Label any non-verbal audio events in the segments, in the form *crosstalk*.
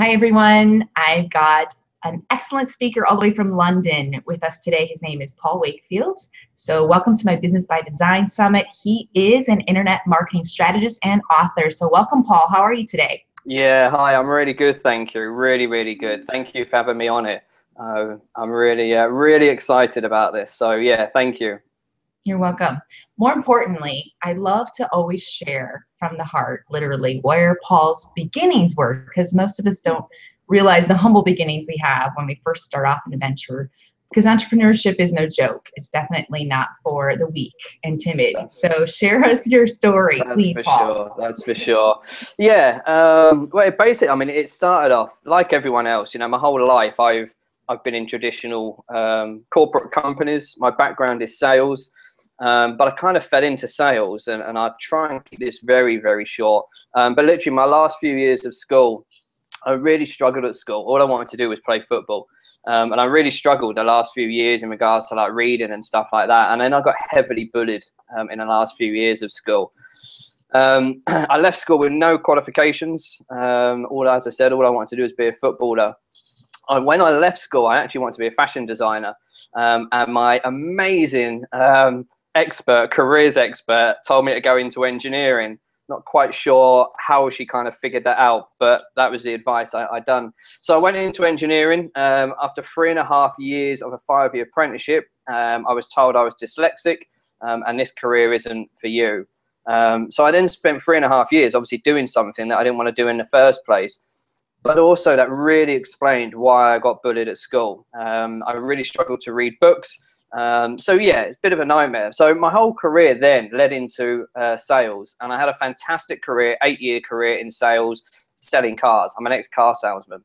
Hi, everyone. I've got an excellent speaker all the way from London with us today. His name is Paul Wakefield. So, welcome to my Business by Design Summit. He is an internet marketing strategist and author. So, welcome, Paul. How are you today? Yeah, hi. I'm really good, thank you. Really, really good. Thank you for having me on it. Uh, I'm really, uh, really excited about this. So, yeah, thank you. You're welcome. More importantly, I love to always share from the heart, literally, where Paul's beginnings were, because most of us don't realize the humble beginnings we have when we first start off in a venture. Because entrepreneurship is no joke. It's definitely not for the weak and timid. That's, so share us your story, please, for Paul. Sure. That's for sure. Yeah. Um, well, basically, I mean, it started off like everyone else. You know, my whole life, I've I've been in traditional um, corporate companies. My background is sales. Um, but I kind of fell into sales, and, and I try and keep this very, very short. Um, but literally, my last few years of school, I really struggled at school. All I wanted to do was play football, um, and I really struggled the last few years in regards to like reading and stuff like that. And then I got heavily bullied um, in the last few years of school. Um, *clears throat* I left school with no qualifications. Um, all, as I said, all I wanted to do was be a footballer. when I left school, I actually wanted to be a fashion designer. Um, and my amazing um, expert, careers expert, told me to go into engineering. Not quite sure how she kind of figured that out, but that was the advice I, I done. So I went into engineering. Um, after three and a half years of a five-year apprenticeship, um, I was told I was dyslexic um, and this career isn't for you. Um, so I then spent three and a half years obviously doing something that I didn't want to do in the first place but also that really explained why I got bullied at school. Um, I really struggled to read books. Um, so yeah, it's a bit of a nightmare. So my whole career then led into uh, sales, and I had a fantastic career, eight-year career in sales, selling cars. I'm an ex-car salesman.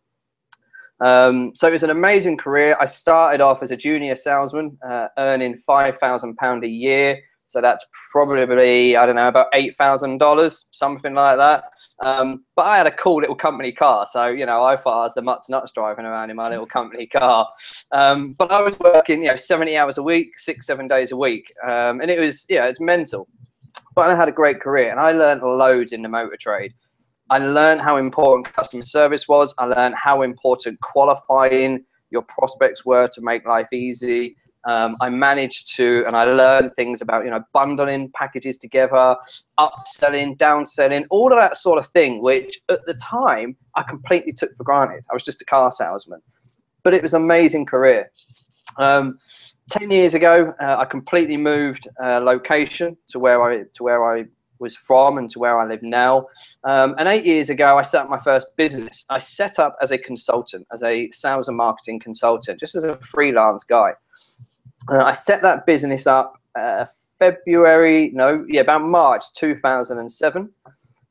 Um, so it was an amazing career. I started off as a junior salesman, uh, earning five thousand pound a year. So that's probably, I don't know, about $8,000, something like that. Um, but I had a cool little company car. So, you know, I thought I was the mutts nuts driving around in my little company car. Um, but I was working, you know, 70 hours a week, six, seven days a week. Um, and it was, yeah, it's mental. But I had a great career and I learned loads in the motor trade. I learned how important customer service was. I learned how important qualifying your prospects were to make life easy. Um, I managed to, and I learned things about, you know, bundling packages together, upselling, downselling, all of that sort of thing, which at the time I completely took for granted. I was just a car salesman, but it was an amazing career. Um, Ten years ago, uh, I completely moved uh, location to where I to where I was from and to where I live now. Um, and eight years ago, I set up my first business. I set up as a consultant, as a sales and marketing consultant, just as a freelance guy. Uh, I set that business up uh, February, no, yeah, about March 2007.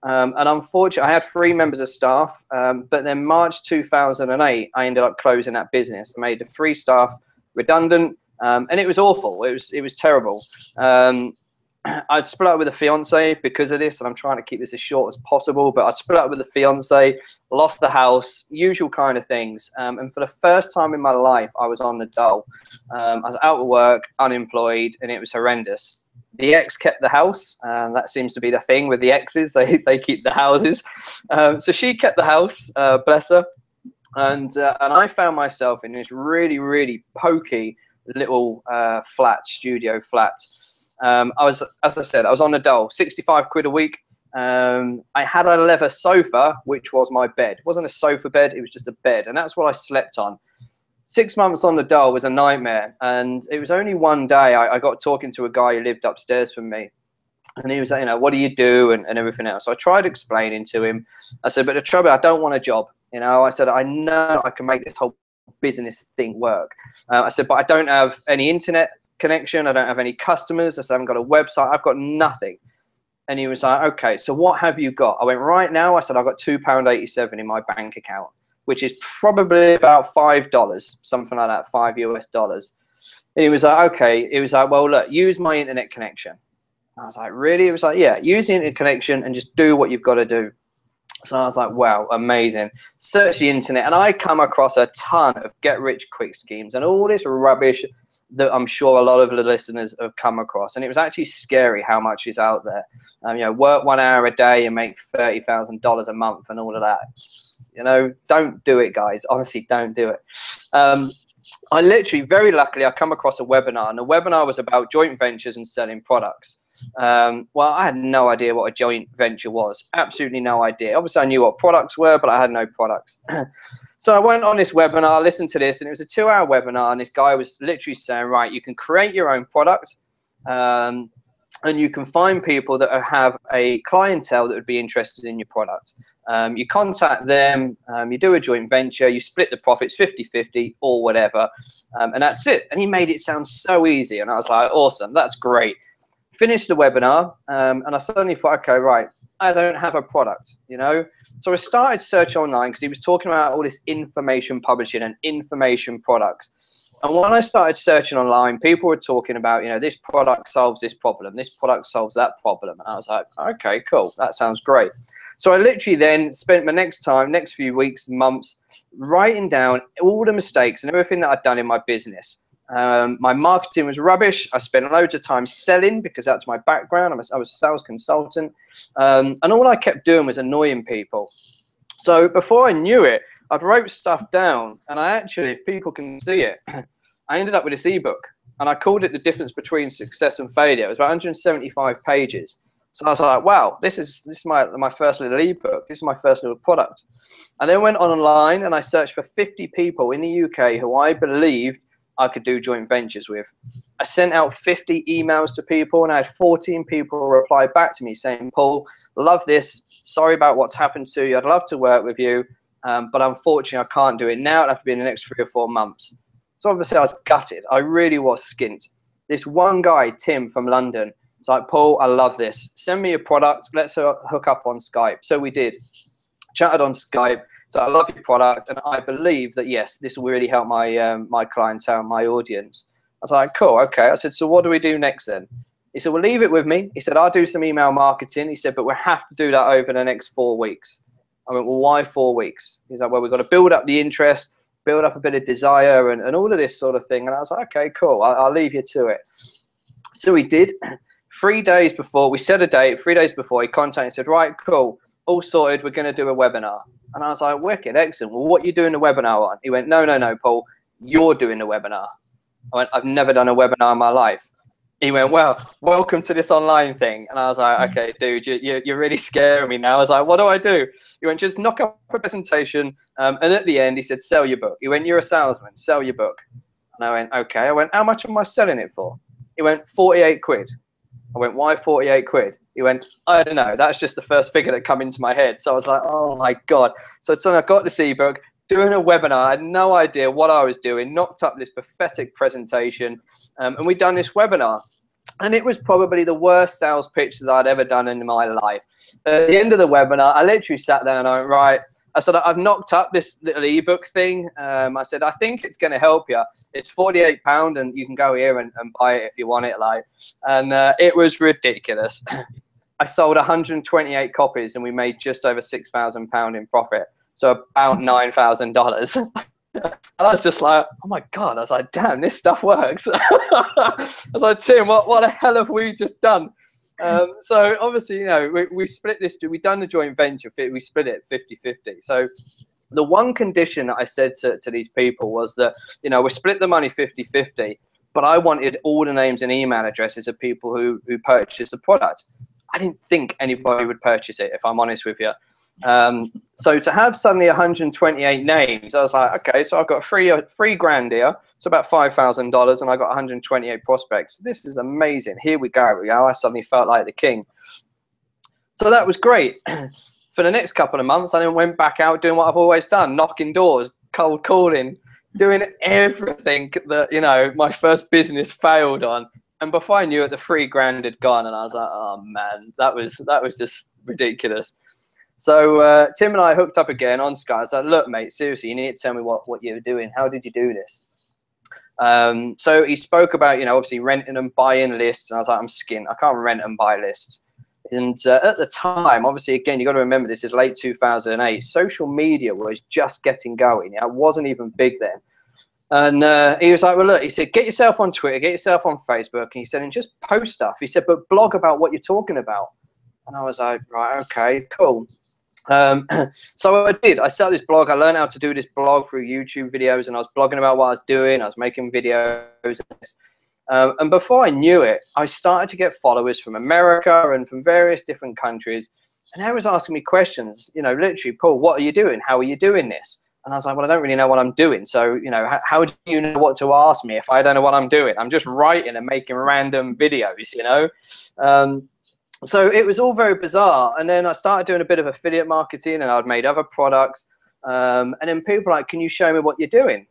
Um, and unfortunately, I had three members of staff, um, but then March 2008, I ended up closing that business. I made the three staff redundant, um, and it was awful. It was it was terrible. Um, *clears throat* I'd split up with a fiance because of this, and I'm trying to keep this as short as possible. But I'd split up with a fiance, lost the house, usual kind of things. Um, and for the first time in my life, I was on the dole. Um, I was out of work, unemployed, and it was horrendous. The ex kept the house. Um, that seems to be the thing with the exes; *laughs* they they keep the houses. Um, so she kept the house, uh, bless her. And uh, and I found myself in this really really pokey little uh, flat, studio flat. Um, I was, as I said, I was on the dole, 65 quid a week. Um, I had a leather sofa, which was my bed. It wasn't a sofa bed, it was just a bed. And that's what I slept on. Six months on the dole was a nightmare. And it was only one day I, I got talking to a guy who lived upstairs from me. And he was like, you know, what do you do and, and everything else. So I tried explaining to him. I said, but the trouble, I don't want a job. You know, I said, I know I can make this whole business thing work. Uh, I said, but I don't have any internet connection. I don't have any customers. I haven't got a website. I've got nothing. And he was like, okay, so what have you got? I went, right now, I said, I've got £2.87 in my bank account, which is probably about $5, something like that, five US dollars. And he was like, okay. He was like, well, look, use my internet connection. I was like, really? He was like, yeah, use the internet connection and just do what you've got to do. So I was like, wow, amazing. Search the internet, and I come across a ton of get rich quick schemes and all this rubbish that I'm sure a lot of the listeners have come across. And it was actually scary how much is out there. Um, you know, work one hour a day and make thirty thousand dollars a month and all of that. You know, don't do it, guys. Honestly, don't do it. Um, I literally, very luckily, I come across a webinar, and the webinar was about joint ventures and selling products. Um, well, I had no idea what a joint venture was. Absolutely no idea. Obviously, I knew what products were, but I had no products. *clears throat* so I went on this webinar, listened to this, and it was a two-hour webinar. And this guy was literally saying, "Right, you can create your own product." Um, and you can find people that have a clientele that would be interested in your product. Um, you contact them, um, you do a joint venture, you split the profits 50 50 or whatever, um, and that's it. And he made it sound so easy. And I was like, awesome, that's great finished the webinar um, and I suddenly thought, okay, right, I don't have a product, you know? So I started search online because he was talking about all this information publishing and information products. And when I started searching online, people were talking about, you know, this product solves this problem, this product solves that problem. And I was like, okay, cool, that sounds great. So I literally then spent my next time, next few weeks, months, writing down all the mistakes and everything that I'd done in my business. Um, my marketing was rubbish. I spent loads of time selling because that's my background. I was, I was a sales consultant. Um, and all I kept doing was annoying people. So before I knew it, I'd wrote stuff down. And I actually, if people can see it, *clears throat* I ended up with this ebook. And I called it The Difference Between Success and Failure. It was about 175 pages. So I was like, wow, this is this is my my first little ebook. This is my first little product. I then went online and I searched for 50 people in the UK who I believed I could do joint ventures with. I sent out 50 emails to people and I had 14 people reply back to me saying, Paul, love this. Sorry about what's happened to you. I'd love to work with you. Um, but unfortunately, I can't do it now. It'll have to be in the next three or four months. So obviously, I was gutted. I really was skint. This one guy, Tim from London, was like, Paul, I love this. Send me a product. Let's hook up on Skype. So we did. Chatted on Skype so I love your product, and I believe that yes, this will really help my um, my clientele, my audience. I was like, cool, okay. I said, so what do we do next then? He said, well, leave it with me. He said, I'll do some email marketing. He said, but we'll have to do that over the next four weeks. I went, well, why four weeks? He's like, well, we've got to build up the interest, build up a bit of desire, and, and all of this sort of thing. And I was like, okay, cool. I'll, I'll leave you to it. So we did. *clears throat* Three days before, we set a date. Three days before, he contacted and said, right, cool, all sorted. We're going to do a webinar. And I was like, wicked, excellent. Well, what are you doing the webinar on? He went, no, no, no, Paul, you're doing the webinar. I went, I've never done a webinar in my life. He went, well, welcome to this online thing. And I was like, *laughs* okay, dude, you, you, are really scaring me now. I was like, what do I do? He went, just knock up a presentation. Um, and at the end, he said, sell your book. He went, you're a salesman, sell your book. And I went, okay. I went, how much am I selling it for? He went, 48 quid. I went, why 48 quid? He went, I don't know. That's just the first figure that come into my head. So I was like, oh my God. So suddenly I got this ebook, doing a webinar. I had no idea what I was doing, knocked up this pathetic presentation. Um, and we done this webinar. And it was probably the worst sales pitch that I'd ever done in my life. At the end of the webinar, I literally sat there and I went, right, I said, I've knocked up this little ebook thing. Um, I said, I think it's going to help you. It's £48 and you can go here and, and buy it if you want it. Like, And uh, it was ridiculous. *laughs* I sold 128 copies and we made just over six thousand pound in profit. So about *laughs* nine thousand dollars. *laughs* and I was just like, oh my god! I was like, damn, this stuff works. I was like, Tim, what what the hell have we just done? Um, so obviously, you know, we, we split this. We done the joint venture. We split it 50-50. So the one condition that I said to, to these people was that, you know, we split the money 50-50, but I wanted all the names and email addresses of people who, who purchased the product. I didn't think anybody would purchase it, if I'm honest with you. Um, so to have suddenly 128 names, I was like, okay, so I've got three, three grand here, so about $5,000, and I got 128 prospects. This is amazing. Here we go. You I suddenly felt like the king. So that was great. *clears throat* For the next couple of months, I then went back out doing what I've always done, knocking doors, cold calling, doing everything that, you know, my first business failed on and before I knew it, the three grand had gone, and I was like, "Oh man, that was that was just ridiculous." So uh, Tim and I hooked up again on Skype. I was like, "Look, mate, seriously, you need to tell me what what you were doing. How did you do this?" Um, so he spoke about, you know, obviously renting and buying lists, and I was like, "I'm skint. I can't rent and buy lists." And uh, at the time, obviously, again, you've got to remember this is late 2008. Social media was just getting going. It wasn't even big then. And uh, he was like, well, look, he said, get yourself on Twitter, get yourself on Facebook. And he said, and just post stuff. He said, but blog about what you're talking about. And I was like, right, okay, cool. Um, *clears throat* so I did. I started this blog. I learned how to do this blog through YouTube videos, and I was blogging about what I was doing. I was making videos. Um, and before I knew it, I started to get followers from America and from various different countries. And they was asking me questions, you know, literally, Paul, what are you doing? How are you doing this? And I was like, well, I don't really know what I'm doing. So, you know, how, how, do you know what to ask me if I don't know what I'm doing? I'm just writing and making random videos, you know? Um, so it was all very bizarre. And then I started doing a bit of affiliate marketing and I'd made other products. Um, and then people were like, can you show me what you're doing?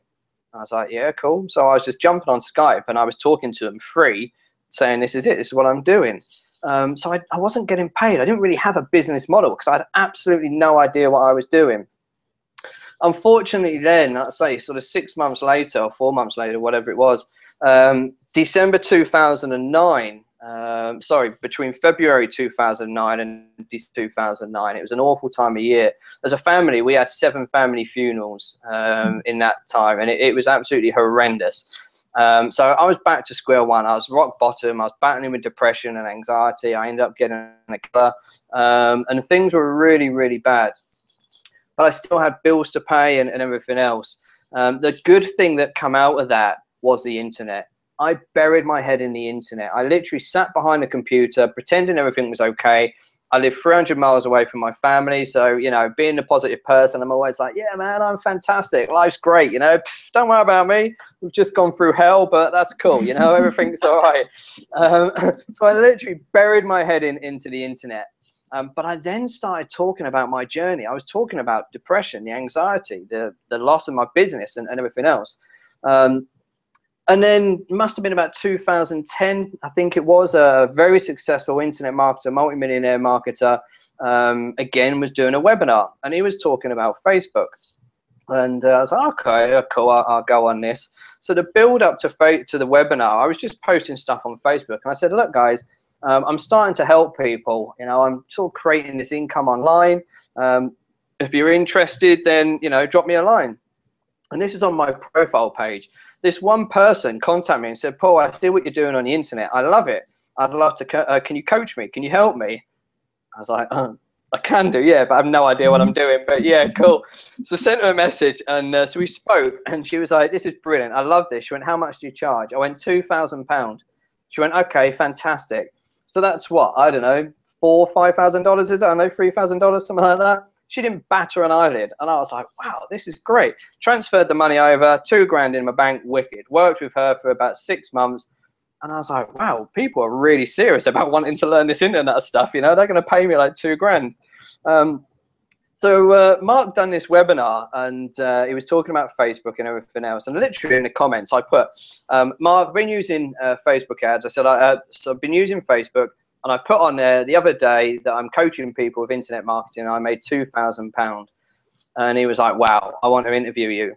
I was like, yeah, cool. So I was just jumping on Skype and I was talking to them free, saying, this is it, this is what I'm doing. Um, so I, I wasn't getting paid. I didn't really have a business model because I had absolutely no idea what I was doing unfortunately, then I'd say sort of six months later or four months later, whatever it was, um, December 2009. Um, sorry, between February 2009 and 2009, it was an awful time of year. As a family, we had seven family funerals um, in that time, and it, it was absolutely horrendous. Um, so I was back to square one. I was rock bottom. I was battling with depression and anxiety. I ended up getting a killer, um, and things were really, really bad but I still had bills to pay and, and everything else. Um, the good thing that come out of that was the internet. I buried my head in the internet. I literally sat behind the computer, pretending everything was okay. I live 300 miles away from my family, so you know, being a positive person, I'm always like, "Yeah, man, I'm fantastic. Life's great. You know, Pff, don't worry about me. We've just gone through hell, but that's cool. You know, everything's *laughs* all right." Um, *laughs* so I literally buried my head in into the internet. Um, but I then started talking about my journey. I was talking about depression, the anxiety, the, the loss of my business, and, and everything else. Um, and then must have been about 2010, I think it was, a very successful internet marketer, multimillionaire marketer, um, again, was doing a webinar. And he was talking about Facebook. And uh, I was like, okay, cool, I'll, I'll, go on this. So the build up to, to the webinar, I was just posting stuff on Facebook. And I said, look, guys, um, I'm starting to help people. You know, I'm sort of creating this income online. Um, if you're interested, then you know, drop me a line. And this is on my profile page. This one person contacted me and said, "Paul, I see what you're doing on the internet. I love it. I'd love to. Uh, can you coach me? Can you help me?" I was like, uh, "I can do, yeah, but I have no idea what I'm doing. But yeah, cool." So I sent her a message, and uh, so we spoke, and she was like, "This is brilliant. I love this." She went, "How much do you charge?" I went, 2000 pound." She went, "Okay, fantastic." So that's what I don't know, four, five thousand dollars is it? I don't know, three thousand dollars, something like that. She didn't batter an eyelid, and I was like, wow, this is great. Transferred the money over, two grand in my bank, wicked. Worked with her for about six months, and I was like, wow, people are really serious about *laughs* wanting to learn this internet stuff. You know, they're going to pay me like two grand. Um, so uh, Mark done this webinar and uh, he was talking about Facebook and everything else. And literally in the comments, I put, um, Mark, I've been using uh, Facebook ads. I said, I, uh, so I've been using Facebook and I put on there the other day that I'm coaching people with internet marketing. I made £2,000. And he was like, wow, I want to interview you.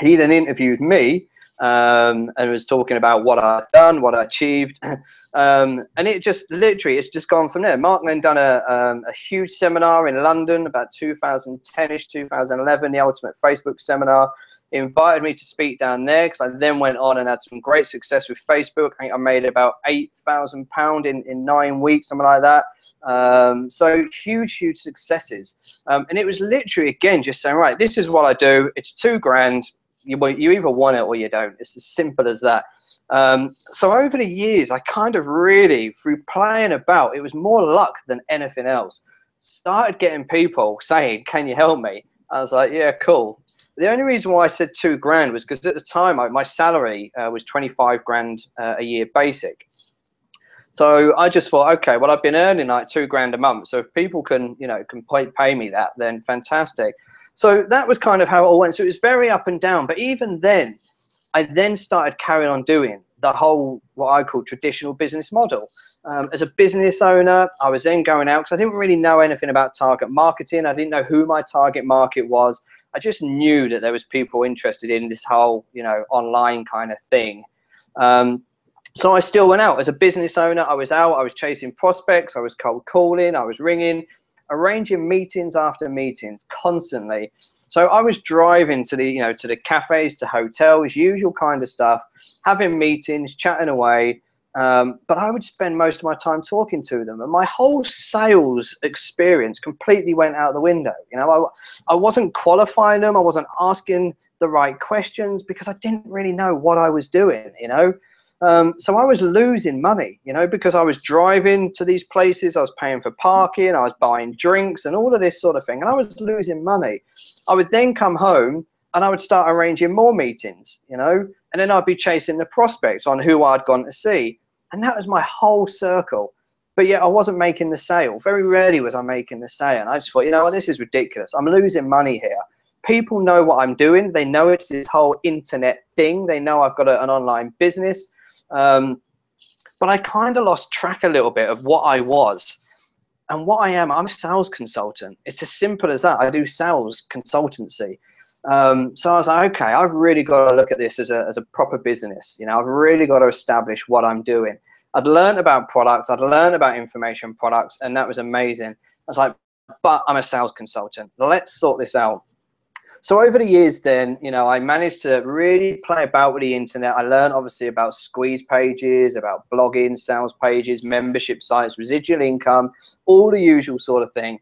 He then interviewed me um, and was talking about what I'd done, what I achieved. *clears throat* um, and it just literally, it's just gone from there. Mark then done a, um, a huge seminar in London about 2010-ish, 2011, the Ultimate Facebook Seminar. He invited me to speak down there because I then went on and had some great success with Facebook. I think I made about £8,000 in, in nine weeks, something like that. Um, so huge, huge successes. Um, and it was literally, again, just saying, right, this is what I do. It's two grand you, you either want it or you don't. It's as simple as that. Um, so over the years, I kind of really, through playing about, it was more luck than anything else. Started getting people saying, "Can you help me?" I was like, "Yeah, cool." The only reason why I said two grand was because at the time I, my salary uh, was twenty five grand uh, a year basic. So I just thought, okay, well I've been earning like two grand a month. So if people can, you know, can pay, pay me that, then fantastic. So that was kind of how it all went. So it was very up and down. But even then, I then started carrying on doing the whole, what I call traditional business model. Um, as a business owner, I was then going out because I didn't really know anything about target marketing. I didn't know who my target market was. I just knew that there was people interested in this whole, you know, online kind of thing. Um, so I still went out as a business owner. I was out, I was chasing prospects, I was cold calling, I was ringing, arranging meetings after meetings constantly. So I was driving to the, you know, to the cafes, to hotels, usual kind of stuff, having meetings, chatting away. Um, but I would spend most of my time talking to them, and my whole sales experience completely went out the window. You know, I, I wasn't qualifying them, I wasn't asking the right questions because I didn't really know what I was doing. You know, um, so I was losing money, you know, because I was driving to these places, I was paying for parking, I was buying drinks and all of this sort of thing, and I was losing money. I would then come home and I would start arranging more meetings, you know, and then I'd be chasing the prospects on who I'd gone to see. And that was my whole circle. But yet I wasn't making the sale. Very rarely was I making the sale. And I just thought, you know what, this is ridiculous. I'm losing money here. People know what I'm doing. They know it's this whole internet thing. They know I've got a, an online business um, but I kind of lost track a little bit of what I was and what I am. I'm a sales consultant. It's as simple as that. I do sales consultancy. Um, so I was like, okay, I've really got to look at this as a, as a proper business. You know, I've really got to establish what I'm doing. I'd learned about products, I'd learned about information products, and that was amazing. I was like, but I'm a sales consultant. Let's sort this out. So over the years, then you know, I managed to really play about with the internet. I learned obviously about squeeze pages, about blogging, sales pages, membership sites, residual income, all the usual sort of thing.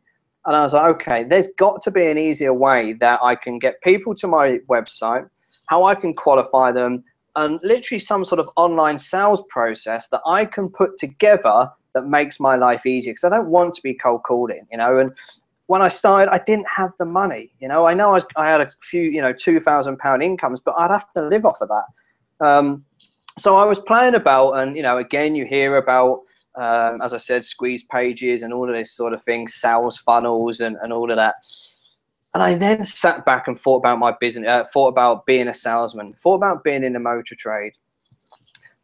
And I was like, okay, there's got to be an easier way that I can get people to my website, how I can qualify them, and literally some sort of online sales process that I can put together that makes my life easier because I don't want to be cold calling, you know. And when I started, I didn't have the money. You know, I know I, I had a few, you know, two thousand pound incomes, but I'd have to live off of that. Um, so I was playing about, and you know, again, you hear about, um, as I said, squeeze pages and all of this sort of thing, sales funnels, and, and all of that. And I then sat back and thought about my business, uh, thought about being a salesman, thought about being in the motor trade.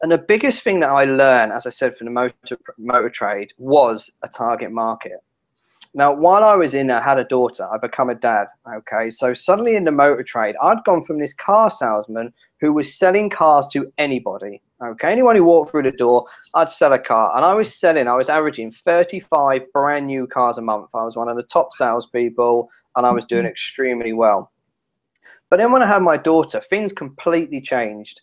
And the biggest thing that I learned, as I said, from the motor motor trade was a target market. Now, while I was in, I had a daughter. I become a dad. Okay, so suddenly in the motor trade, I'd gone from this car salesman who was selling cars to anybody. Okay, anyone who walked through the door, I'd sell a car, and I was selling. I was averaging 35 brand new cars a month. I was one of the top salespeople, and I was doing mm-hmm. extremely well. But then when I had my daughter, things completely changed.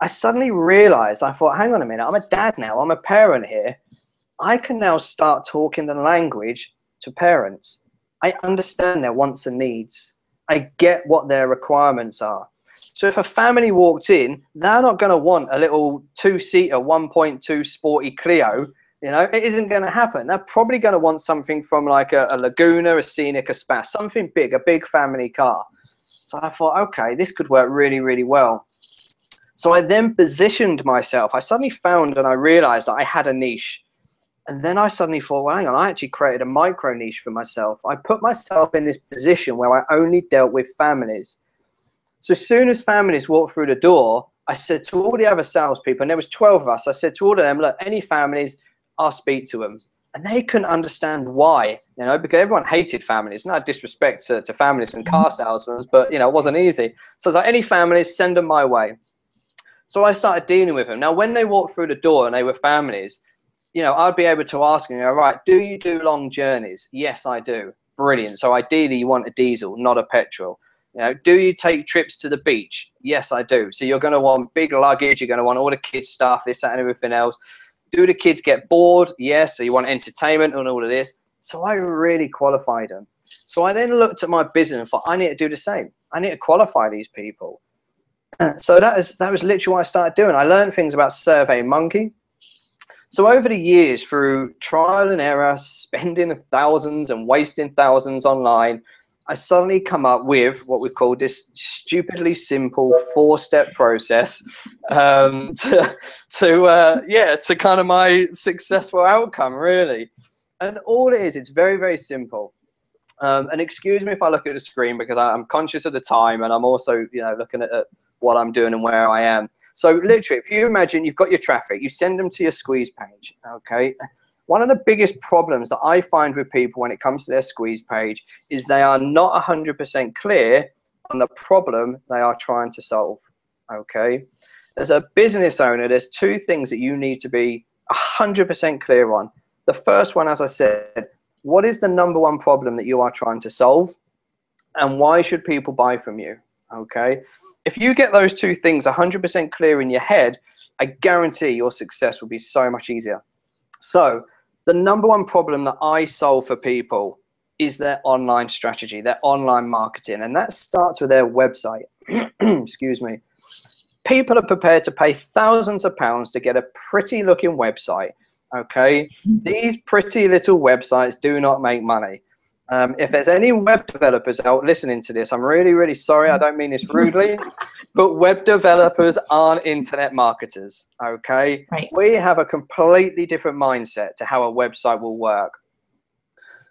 I suddenly realized. I thought, hang on a minute. I'm a dad now. I'm a parent here. I can now start talking the language to parents. I understand their wants and needs. I get what their requirements are. So if a family walked in, they're not going to want a little two-seater 1.2 sporty Clio. You know, it isn't going to happen. They're probably going to want something from like a, a Laguna, a Scenic, a Espace, something big, a big family car. So I thought, okay, this could work really, really well. So I then positioned myself. I suddenly found and I realized that I had a niche. And then I suddenly thought, well, hang on, I actually created a micro niche for myself. I put myself in this position where I only dealt with families. So as soon as families walked through the door, I said to all the other salespeople, and there was 12 of us, I said to all of them, look, any families, I'll speak to them. And they couldn't understand why, you know, because everyone hated families. Not disrespect to, to families and car salesmen, but, you know, it wasn't easy. So I was like, any families, send them my way. So I started dealing with them. Now, when they walked through the door and they were families, you know, I'd be able to ask them, all right, do you do long journeys? Yes, I do. Brilliant. So ideally, you want a diesel, not a petrol. You know, do you take trips to the beach? Yes, I do. So you're going to want big luggage. You're going to want all the kids' stuff, this, that, and everything else. Do the kids get bored? Yes. So you want entertainment and all of this. So I really qualified them. So I then looked at my business and thought, I need to do the same. I need to qualify these people. *clears throat* So that is that was literally what I started doing. I learned things about Survey Monkey. So over the years, through trial and error, spending thousands and wasting thousands online, I suddenly come up with what we call this stupidly simple four-step process um, *laughs* to, to uh, yeah, to kind of my successful outcome, really. And all it is, it's very, very simple. Um, and excuse me if I look at the screen because I'm conscious of the time and I'm also, you know, looking at, at what I'm doing and where I am. So literally, if you imagine you've got your traffic, you send them to your squeeze page, okay? One of the biggest problems that I find with people when it comes to their squeeze page is they are not 100% clear on the problem they are trying to solve, okay? as a business owner, there's two things that you need to be 100% clear on. The first one, as I said, what is the number one problem that you are trying to solve? And why should people buy from you? Okay. If you get those two things 100% clear in your head, I guarantee your success will be so much easier. So, the number one problem that I solve for people is their online strategy, their online marketing, and that starts with their website. *clears throat* Excuse me. People are prepared to pay thousands of pounds to get a pretty looking website. Okay, these pretty little websites do not make money. Um, if there's any web developers out listening to this, I'm really, really sorry. I don't mean this rudely, *laughs* but web developers aren't internet marketers. Okay, right. we have a completely different mindset to how a website will work.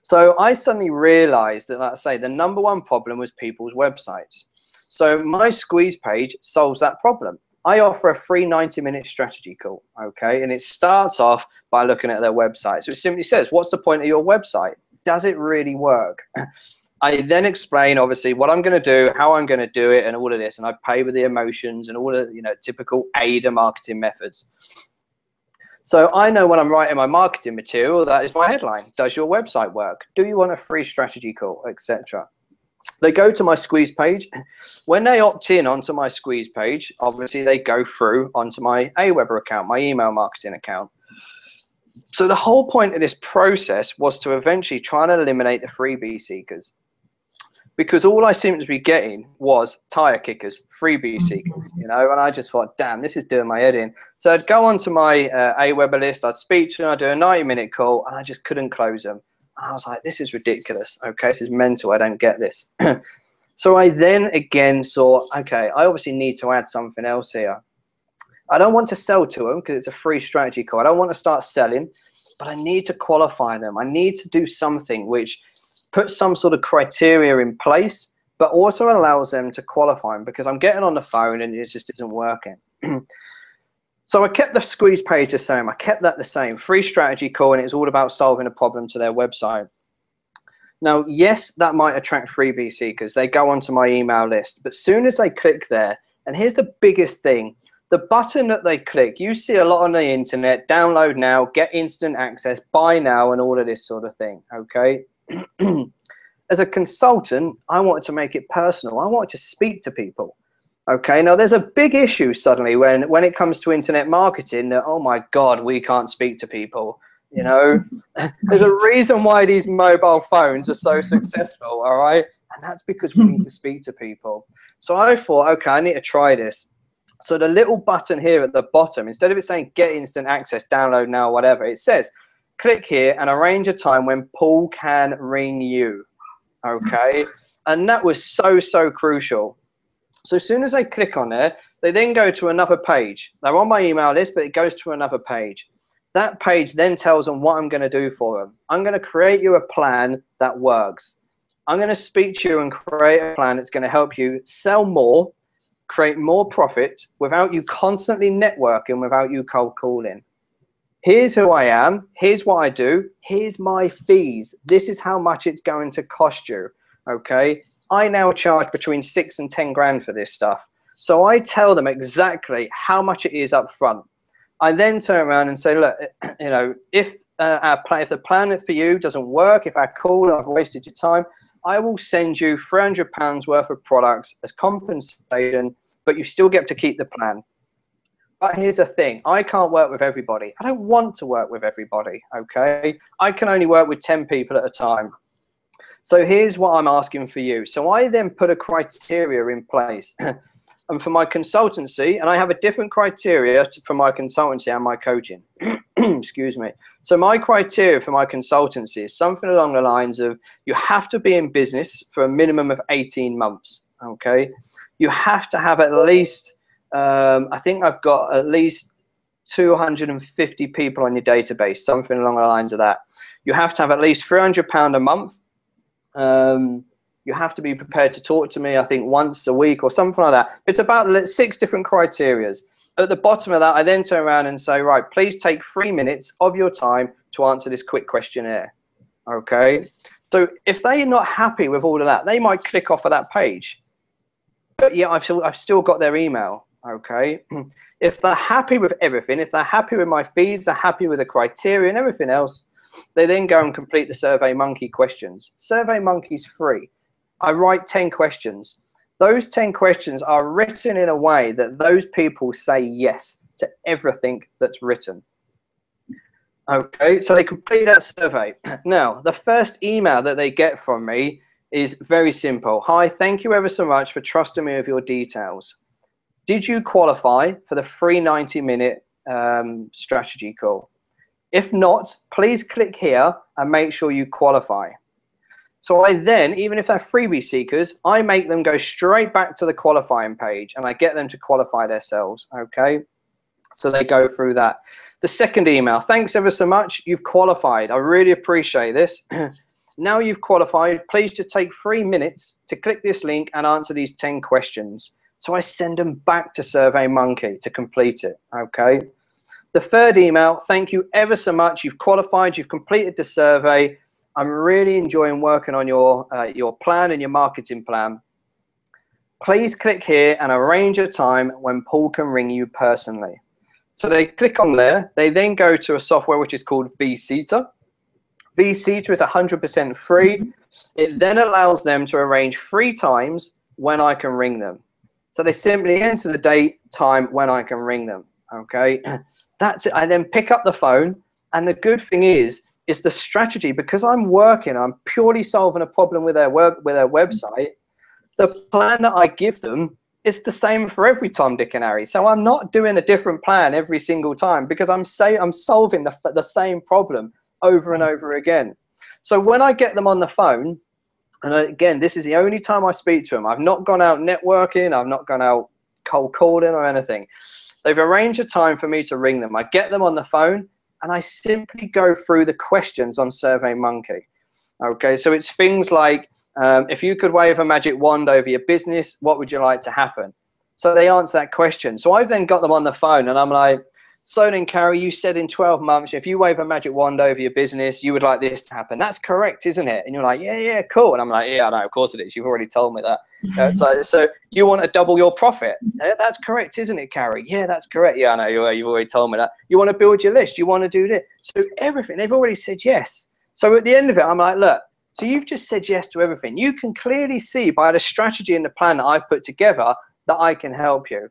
So I suddenly realized that, let's say, the number one problem was people's websites. So my squeeze page solves that problem. I offer a free 90 minute strategy call, okay? And it starts off by looking at their website. So it simply says, What's the point of your website? Does it really work? *clears throat* I then explain obviously what I'm going to do, how I'm going to do it, and all of this, and I pay with the emotions and all the you know typical AIDA marketing methods. So I know when I'm writing my marketing material, that is my headline. Does your website work? Do you want a free strategy call, etc. They go to my squeeze page. When they opt in onto my squeeze page, obviously they go through onto my Aweber account, my email marketing account. So the whole point of this process was to eventually try and eliminate the freebie seekers. Because all I seemed to be getting was tire kickers, freebie seekers, you know, and I just thought, damn, this is doing my head in. So I'd go onto my uh, Aweber list, I'd speak to them, I'd do a 90 minute call, and I just couldn't close them. And I was like, this is ridiculous. Okay, this is mental. I don't get this. *clears throat* so I then again saw, okay, I obviously need to add something else here. I don't want to sell to them because it's a free strategy call. I don't want to start selling, but I need to qualify them. I need to do something which puts some sort of criteria in place, but also allows them to qualify them because I'm getting on the phone and it just isn't working. *clears throat* so I kept the squeeze page the same. I kept that the same. Free strategy call, and it's all about solving a problem to their website. Now, yes, that might attract freebie seekers. They go onto my email list, but soon as they click there, and here's the biggest thing the button that they click, you see a lot on the internet, download now, get instant access, buy now, and all of this sort of thing. Okay. *clears throat* As a consultant, I wanted to make it personal. I wanted to speak to people. Okay. Now there's a big issue suddenly when when it comes to internet marketing that oh my god, we can't speak to people. You know, *laughs* there's a reason why these mobile phones are so successful. All right, and that's because we need to speak to people. So I thought, okay, I need to try this. So the little button here at the bottom, instead of it saying get instant access, download now, whatever, it says click here and arrange a time when Paul can ring you. Okay. And that was so, so crucial. So as soon as they click on there, they then go to another page. They're on my email list, but it goes to another page. That page then tells them what I'm going to do for them. I'm going to create you a plan that works. I'm going to speak to you and create a plan that's going to help you sell more create more profit without you constantly networking, without you cold calling. Here's who I am. Here's what I do. Here's my fees. This is how much it's going to cost you. Okay. I now charge between six and 10 grand for this stuff. So I tell them exactly how much it is up front. I then turn around and say, look, *clears throat* you know, if uh, our plan, if the plan for you doesn't work, if I call, I've wasted your time, I will send you £300 worth of products as compensation, but you still get to keep the plan. But here's the thing I can't work with everybody. I don't want to work with everybody, okay? I can only work with 10 people at a time. So here's what I'm asking for you. So I then put a criteria in place. *clears throat* and for my consultancy, and I have a different criteria to, for my consultancy and my coaching. *clears throat* Excuse me. So my criteria for my consultancy is something along the lines of you have to be in business for a minimum of 18 months. Okay. You have to have at least, um, I think I've got at least 250 people on your database, something along the lines of that. You have to have at least 300 pound a month. Um, you have to be prepared to talk to me, I think, once a week or something like that. It's about six different criterias. At the bottom of that, I then turn around and say, right, please take three minutes of your time to answer this quick questionnaire. Okay. So if they're not happy with all of that, they might click off of that page. But yeah, I've still, I've still got their email. Okay. *clears throat* If they're happy with everything, if they're happy with my fees, they're happy with the criteria and everything else, they then go and complete the Survey Monkey questions. Survey Monkey's free. I write 10 questions. Those 10 questions are written in a way that those people say yes to everything that's written. Okay, so they complete that survey. *clears throat* Now, the first email that they get from me is very simple. Hi, thank you ever so much for trusting me with your details. Did you qualify for the free 90 minute um, strategy call? If not, please click here and make sure you qualify. So I then, even if they're freebie seekers, I make them go straight back to the qualifying page and I get them to qualify themselves. Okay. So they go through that. The second email, thanks ever so much. You've qualified. I really appreciate this. *clears throat* now you've qualified, please just take three minutes to click this link and answer these 10 questions. So I send them back to SurveyMonkey to complete it. Okay. The third email, thank you ever so much. You've qualified, you've completed the survey. I'm really enjoying working on your, uh, your plan and your marketing plan. Please click here and arrange a time when Paul can ring you personally. So they click on there. They then go to a software which is called vCita. vCita is 100% free. It then allows them to arrange three times when I can ring them. So they simply enter the date, time when I can ring them. Okay, *clears throat* that's it. I then pick up the phone, and the good thing is, is the strategy because I'm working. I'm purely solving a problem with their web with their website. The plan that I give them is the same for every Tom, Dick, and Harry. So I'm not doing a different plan every single time because I'm say I'm solving the the same problem over and over again. So when I get them on the phone, and again, this is the only time I speak to them. I've not gone out networking. I've not gone out cold calling or anything. They've arranged a time for me to ring them. I get them on the phone and I simply go through the questions on Survey Monkey. Okay, so it's things like um, if you could wave a magic wand over your business, what would you like to happen? So they answer that question. So I've then got them on the phone and I'm like, so and Karie, you said in 12 months, if you wave a magic wand over your business, you would like this to happen. That's correct, isn't it? And you're like, yeah, yeah, cool. And I'm like, yeah, I know, of course it is. You've already told me that. *laughs* uh, so, so, you want to double your profit. Yeah, that's correct, isn't it, Karie? Yeah, that's correct. Yeah, I know, you, you've already told me that. You want to build your list. You want to do this. So everything, they've already said yes. So at the end of it, I'm like, look, so you've just said yes to everything. You can clearly see by the strategy and the plan that I've put together that I can help you.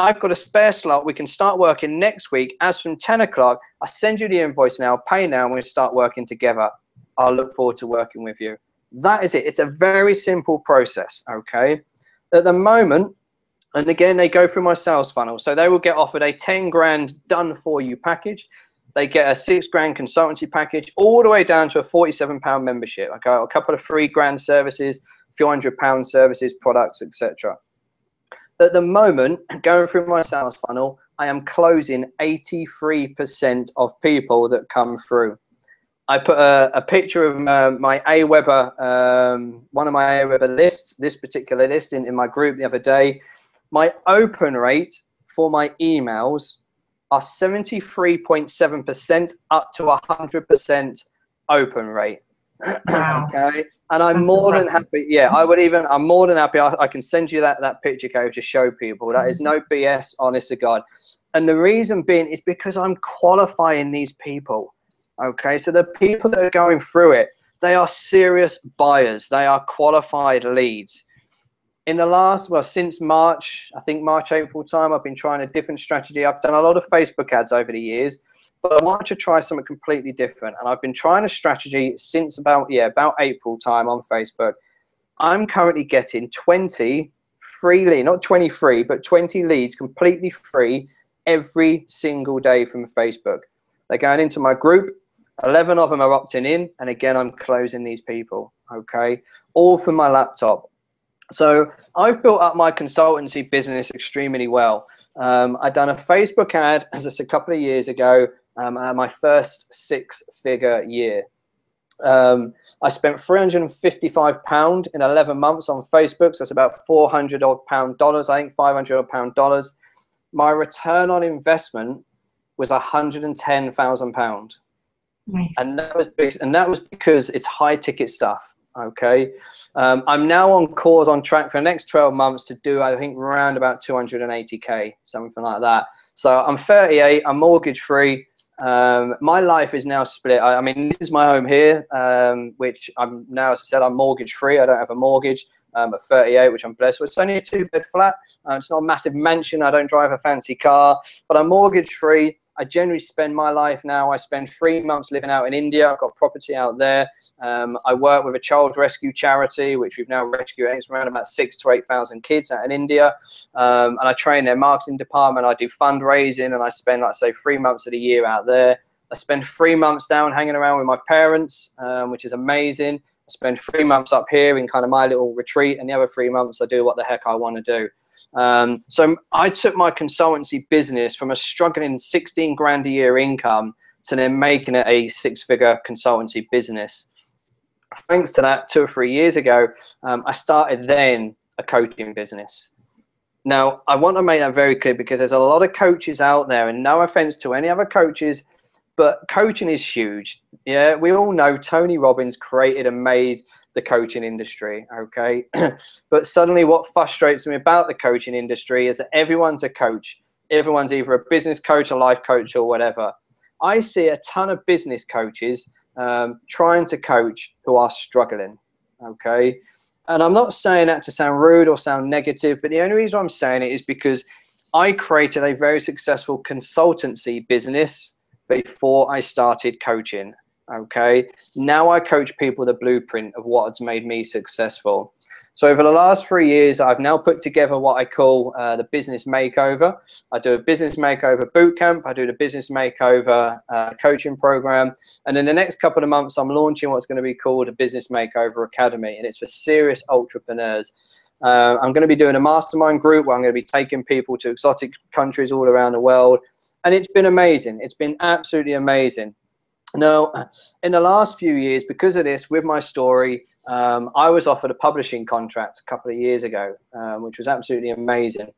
I've got a spare slot. We can start working next week. As from 10 o'clock, I send you the invoice now, pay now, and we start working together. I'll look forward to working with you. That is it. It's a very simple process, okay? At the moment, and again, they go through my sales funnel. So they will get offered a 10 grand done for you package. They get a six grand consultancy package all the way down to a 47 pound membership. Okay, a couple of free grand services, a few hundred pound services, products, etc. At the moment, *clears throat* going through my sales funnel, I am closing 83% of people that come through. I put a, a picture of uh, my Aweber, um, one of my Aweber lists, this particular list in, in my group the other day. My open rate for my emails are 73.7% up to 100% open rate. Wow. *clears throat* okay. And I'm That's more impressive. than happy. Yeah, I would even, I'm more than happy. I, I can send you that, that picture code to show people. That is no mm-hmm. BS, honest to God. And the reason being is because I'm qualifying these people. Okay. So the people that are going through it, they are serious buyers, they are qualified leads in the last, well, since March, I think March, April time, I've been trying a different strategy. I've done a lot of Facebook ads over the years, but I wanted to try something completely different. And I've been trying a strategy since about, yeah, about April time on Facebook. I'm currently getting 20 free not 23, but 20 leads completely free every single day from Facebook. They're going into my group. 11 of them are opting in. And again, I'm closing these people. Okay. All from my laptop so I've built up my consultancy business extremely well. Um, I'd done a Facebook ad as a couple of years ago, um, my first six-figure year. Um, I spent 355 pound in 11 months on Facebook, so that's about 400 odd pound dollars. I think 500 odd pound dollars. My return on investment was 110,000 pound. Nice. And that was and that was because it's high ticket stuff Okay, um, I'm now on course on track for the next 12 months to do I think around about 280k, something like that. So I'm 38, I'm mortgage free. Um, my life is now split. I, I, mean, this is my home here, um, which I'm now, as I said, I'm mortgage free. I don't have a mortgage um, at 38, which I'm blessed with. It's only a two bed flat. Uh, it's not a massive mansion. I don't drive a fancy car, but I'm mortgage free. I generally spend my life now. I spend three months living out in India. I've got property out there. Um, I work with a child rescue charity, which we've now rescued. It's around about six to eight thousand kids out in India, um, and I train their marketing department. I do fundraising, and I spend, like say, three months of the year out there. I spend three months down hanging around with my parents, um, which is amazing. I spend three months up here in kind of my little retreat, and the other three months I do what the heck I want to do. Um, so I took my consultancy business from a struggling 16 grand a year income to then making it a six figure consultancy business. Thanks to that, two or three years ago, um, I started then a coaching business. Now, I want to make that very clear because there's a lot of coaches out there, and no offense to any other coaches, but coaching is huge. Yeah, we all know Tony Robbins created and made the coaching industry. Okay. *clears throat* but suddenly, what frustrates me about the coaching industry is that everyone's a coach. Everyone's either a business coach, a life coach, or whatever. I see a ton of business coaches um, trying to coach who are struggling. Okay. And I'm not saying that to sound rude or sound negative, but the only reason I'm saying it is because I created a very successful consultancy business before I started coaching. Okay. Now I coach people the blueprint of what has made me successful. So over the last three years, I've now put together what I call uh, the business makeover. I do a business makeover boot camp. I do the business makeover uh, coaching program. And in the next couple of months, I'm launching what's going to be called a business makeover academy. And it's for serious entrepreneurs. Uh, I'm going to be doing a mastermind group where I'm going to be taking people to exotic countries all around the world. And it's been amazing. It's been absolutely amazing. Now, in the last few years, because of this, with my story, um, I was offered a publishing contract a couple of years ago, um, which was absolutely amazing.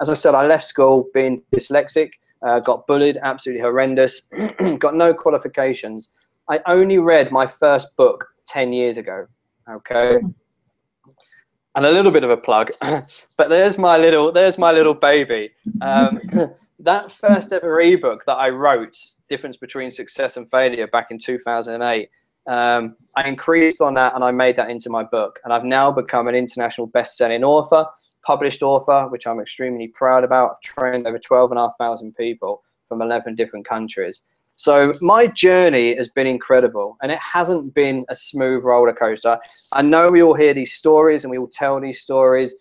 As I said, I left school being dyslexic, uh, got bullied, absolutely horrendous, *clears throat* got no qualifications. I only read my first book 10 years ago, okay? And a little bit of a plug, *clears throat* but there's my little, there's my little baby. Um, *clears throat* that first ever ebook that I wrote, Difference Between Success and Failure, back in 2008, um, I increased on that and I made that into my book. And I've now become an international best-selling author, published author, which I'm extremely proud about. I've trained over 12,500 people from 11 different countries. So my journey has been incredible, and it hasn't been a smooth roller coaster. I know we all hear these stories and we all tell these stories,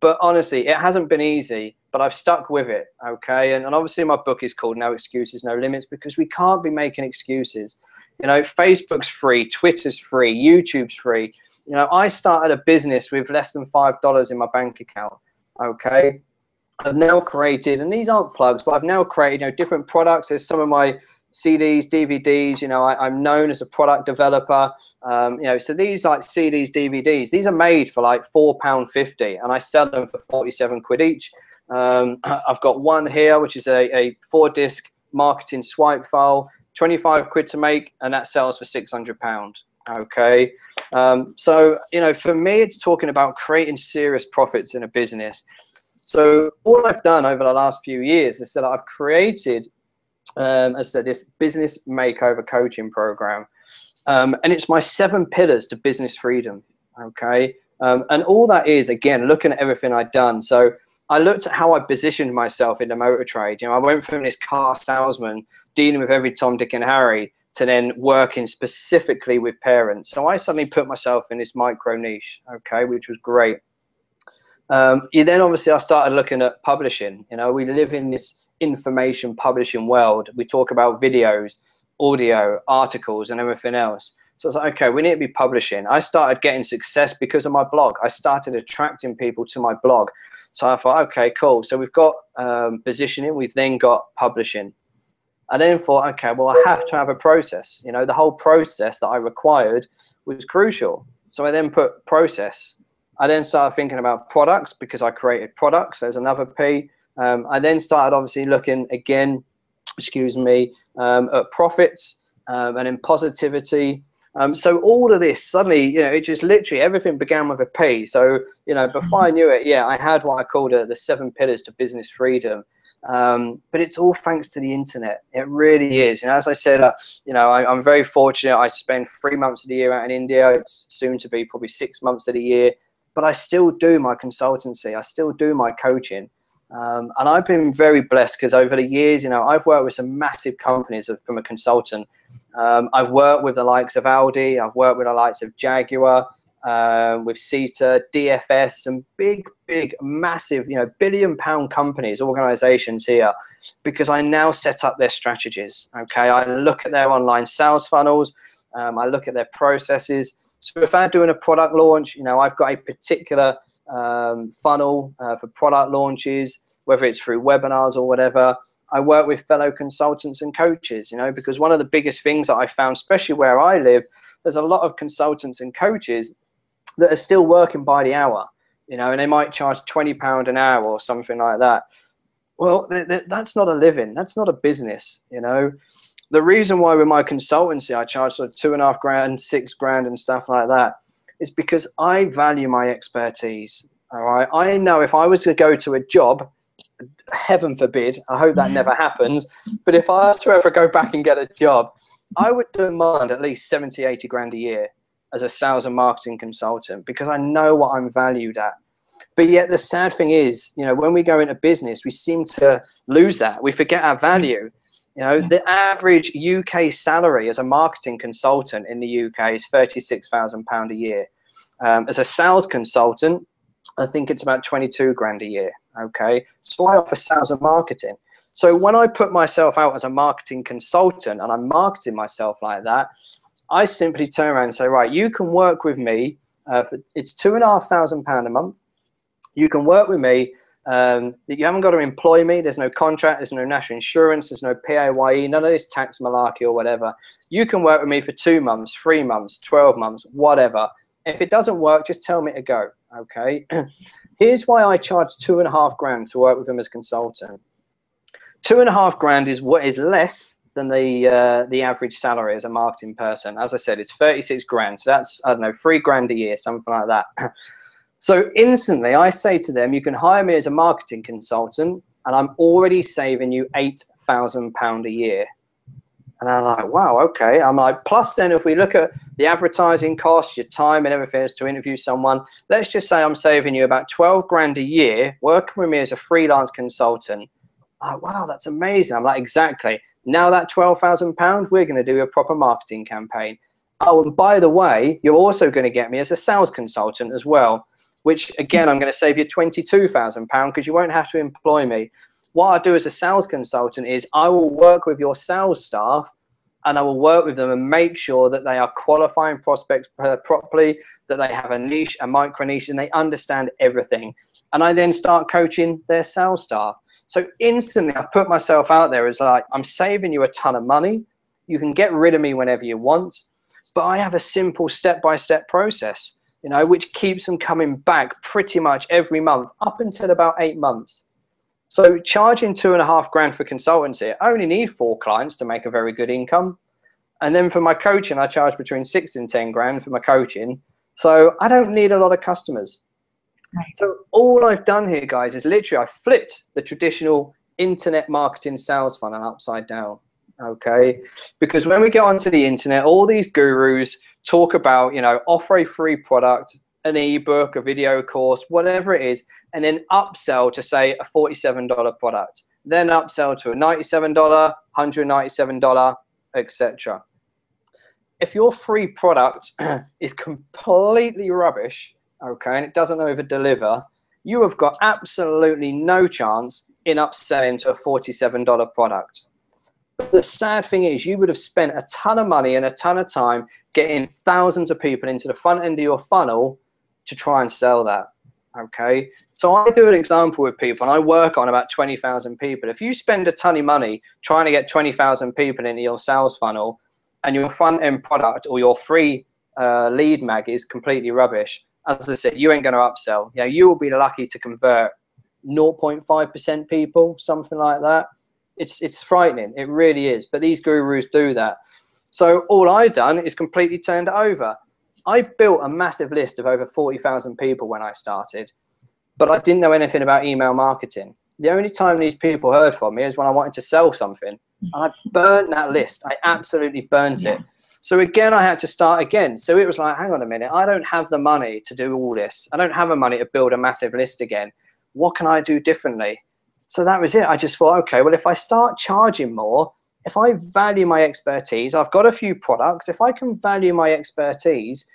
but honestly, it hasn't been easy but I've stuck with it. Okay. And, and obviously, my book is called No Excuses, No Limits because we can't be making excuses. You know, Facebook's free, Twitter's free, YouTube's free. You know, I started a business with less than $5 in my bank account. Okay. I've now created, and these aren't plugs, but I've now created you know, different products. There's some of my CDs, DVDs. You know, I, am known as a product developer. Um, you know, so these like CDs, DVDs, these are made for like four pound fifty, and I sell them for forty-seven quid each. Um, *clears throat* I've got one here, which is a, a four disc marketing swipe file, 25 quid to make, and that sells for 600 pound. Okay. Um, so, you know, for me, it's talking about creating serious profits in a business. So all I've done over the last few years is that I've created, um, as I said, this business makeover coaching program. Um, and it's my seven pillars to business freedom. Okay. Um, and all that is, again, looking at everything I've done. So I looked at how I positioned myself in the motor trade. You know, I went from this car salesman dealing with every Tom, Dick, and Harry to then working specifically with parents. So I suddenly put myself in this micro niche, okay, which was great. Um, then obviously I started looking at publishing. You know, we live in this information publishing world. We talk about videos, audio, articles, and everything else. So it's like, okay, we need to be publishing. I started getting success because of my blog. I started attracting people to my blog. So I thought, okay, cool. So we've got um, positioning, we've then got publishing. I then thought, okay, well, I have to have a process. You know, the whole process that I required was crucial. So I then put process. I then started thinking about products because I created products. There's another P. Um, I then started obviously looking again, excuse me, um, at profits um, and in positivity. Um, so all of this suddenly, you know, it just literally everything began with a P. So you know, before I knew it, yeah, I had what I called the seven pillars to business freedom. Um, but it's all thanks to the internet. It really is. And as I said, uh, you know, I, am very fortunate. I spend three months of the year out in India. It's soon to be probably six months of the year. But I still do my consultancy. I still do my coaching. Um, and I've been very blessed because over the years, you know, I've worked with some massive companies from a consultant. Um, I've worked with the likes of Audi. I've worked with the likes of Jaguar um, with CETA, DFS, some big, big, massive, you know, billion pound companies, organizations here, because I now set up their strategies. Okay. I look at their online sales funnels, um, I look at their processes. So if I'm doing a product launch, you know, I've got a particular um, funnel uh, for product launches, whether it's through webinars or whatever. I work with fellow consultants and coaches, you know, because one of the biggest things that I found, especially where I live, there's a lot of consultants and coaches that are still working by the hour, you know, and they might charge twenty pound an hour or something like that. Well, th- th- that's not a living. That's not a business, you know. The reason why with my consultancy I charge sort of two and a half grand, six grand, and stuff like that is because I value my expertise. All right, I know if I was to go to a job, heaven forbid, I hope that never *laughs* happens. But if I was to ever go back and get a job, I would demand at least 70, 80 grand a year as a sales and marketing consultant because I know what I'm valued at. But yet the sad thing is, you know, when we go into business, we seem to lose that. We forget our hmm. value. You know, yes. the average UK salary as a marketing consultant in the UK is £36,000 a year. Um, as a sales consultant, I think it's about 22 grand a year. Okay. So I offer sales and marketing. So when I put myself out as a marketing consultant and I'm marketing myself like that, I simply turn around and say, right, you can work with me. Uh, for, it's two and a half thousand pound a month. You can work with me. Um, you haven't got to employ me. There's no contract. There's no national insurance. There's no PAYE. None of this tax malarkey or whatever. You can work with me for two months, three months, twelve months, whatever. If it doesn't work, just tell me to go. Okay. *clears throat* Here's why I charge two and a half grand to work with him as consultant. Two and a half grand is what is less than the uh, the average salary as a marketing person. As I said, it's 36 grand. So that's, I don't know, three grand a year, something like that. *clears throat* so instantly I say to them, you can hire me as a marketing consultant and I'm already saving you £8,000 a year. And I'm like, wow, okay. I'm like, plus then if we look at the advertising costs, your time and everything is to interview someone, let's just say I'm saving you about 12 grand a year working with me as a freelance consultant. Like, wow, that's amazing. I'm like, exactly. Now that £12,000, we're going to do a proper marketing campaign. Oh, and by the way, you're also going to get me as a sales consultant as well, which again, I'm going to save you £22,000 because you won't have to employ me. What I do as a sales consultant is I will work with your sales staff and I will work with them and make sure that they are qualifying prospects uh, properly, that they have a niche, a micro niche, and they understand everything. And I then start coaching their sales staff. So instantly, I've put myself out there as like, I'm saving you a ton of money. You can get rid of me whenever you want, but I have a simple step by step process, you know, which keeps them coming back pretty much every month up until about eight months. So charging two and a half grand for consultancy, I only need four clients to make a very good income. And then for my coaching, I charge between six and 10 grand for my coaching. So I don't need a lot of customers. Right. So all I've done here, guys, is literally I flipped the traditional internet marketing sales funnel upside down. Okay, because when we get onto the internet, all these gurus talk about you know offer a free product, an ebook, a video course, whatever it is, and then upsell to say a forty-seven dollar product, then upsell to a ninety-seven dollar, hundred ninety-seven dollar, etc. If your free product *clears throat* is completely rubbish, okay, and it doesn't over deliver, you have got absolutely no chance in upselling to a $47 product. But the sad thing is, you would have spent a ton of money and a ton of time getting thousands of people into the front end of your funnel to try and sell that. Okay, so I do an example with people, and I work on about 20,000 people. If you spend a ton of money trying to get 20,000 people into your sales funnel, and your front end product or your free uh, lead mag is completely rubbish, as I said, you ain't going to upsell. You know, you will be lucky to convert 0.5% people, something like that. It's it's frightening. It really is. But these gurus do that. So all I've done is completely turned it over. I built a massive list of over 40,000 people when I started, but I didn't know anything about email marketing. The only time these people heard from me is when I wanted to sell something. And I burnt that list. I absolutely burnt yeah. it. So again, I had to start again. So it was like, hang on a minute, I don't have the money to do all this. I don't have the money to build a massive list again. What can I do differently? So that was it. I just thought, okay, well, if I start charging more, if I value my expertise, I've got a few products. If I can value my expertise,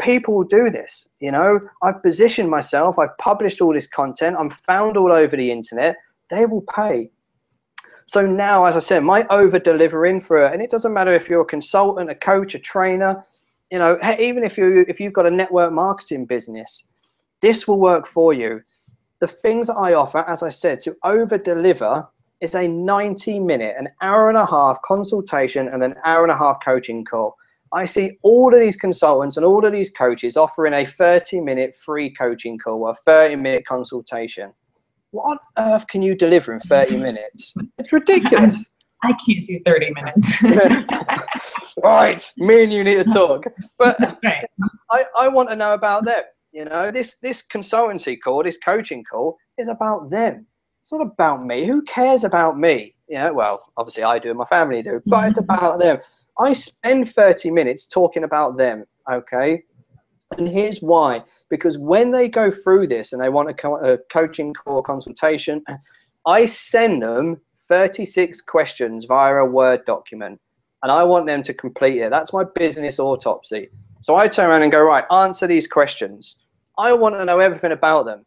people will do this. You know, I've positioned myself, I've published all this content, I'm found all over the internet. They will pay. So now, as I said, my over delivering for, it, and it doesn't matter if you're a consultant, a coach, a trainer, you know, even if you if you've got a network marketing business, this will work for you. The things I offer, as I said, to over deliver is a 90 minute, an hour and a half consultation and an hour and a half coaching call. I see all of these consultants and all of these coaches offering a 30 minute free coaching call or 30 minute consultation. What on earth can you deliver in 30 minutes? It's ridiculous. *laughs* I can't do 30 minutes. *laughs* right, me and you need to talk. But right. I, I want to know about them. You know, this this consultancy call, this coaching call is about them. It's not about me. Who cares about me? Yeah, well, obviously I do, and my family do, but it's mm-hmm. about them. I spend 30 minutes talking about them, okay? And here's why. Because when they go through this and they want a, co- a coaching call consultation, *clears throat* I send them 36 questions via a Word document and I want them to complete it. That's my business autopsy. So I turn around and go, right, answer these questions. I want to know everything about them.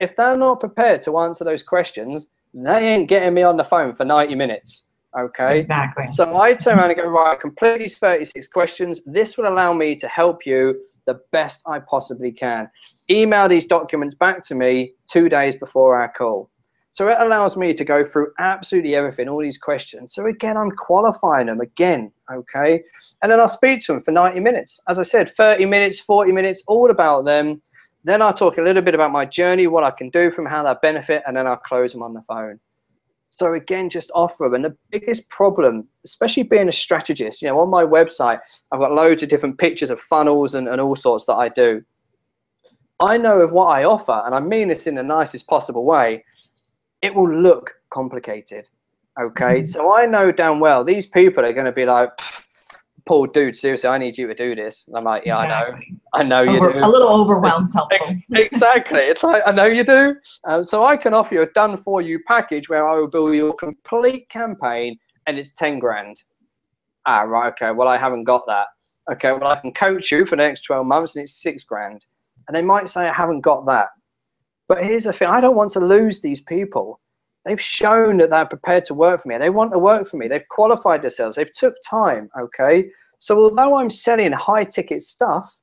If they're not prepared to answer those questions, they ain't getting me on the phone for 90 minutes. Okay. Exactly. So I turn around and go, right, complete these 36 questions. This will allow me to help you the best I possibly can. Email these documents back to me two days before our call. So it allows me to go through absolutely everything, all these questions. So again, I'm qualifying them again, okay? And then I'll speak to them for 90 minutes. As I said, 30 minutes, 40 minutes, all about them. Then I'll talk a little bit about my journey, what I can do from how that benefit, and then I'll close them on the phone. So again, just offer them. And the biggest problem, especially being a strategist, you know, on my website, I've got loads of different pictures of funnels and, and all sorts that I do. I know of what I offer, and I mean this in the nicest possible way, it will look complicated. Okay. Mm-hmm. So I know damn well these people are going to be like, Paul, dude, seriously, I need you to do this. And I'm like, yeah, exactly. I know. I know Over, you do. A little overwhelmed helpful. exactly. It's like, I know you do. Um, so I can offer you a done for you package where I will build your complete campaign and it's 10 grand. Ah, right. Okay. Well, I haven't got that. Okay. Well, I can coach you for the next 12 months and it's six grand. And they might say, I haven't got that. But here's the thing I don't want to lose these people. They've shown that they're prepared to work for me. They want to work for me. They've qualified themselves. They've took time. Okay. So although I'm selling high ticket stuff,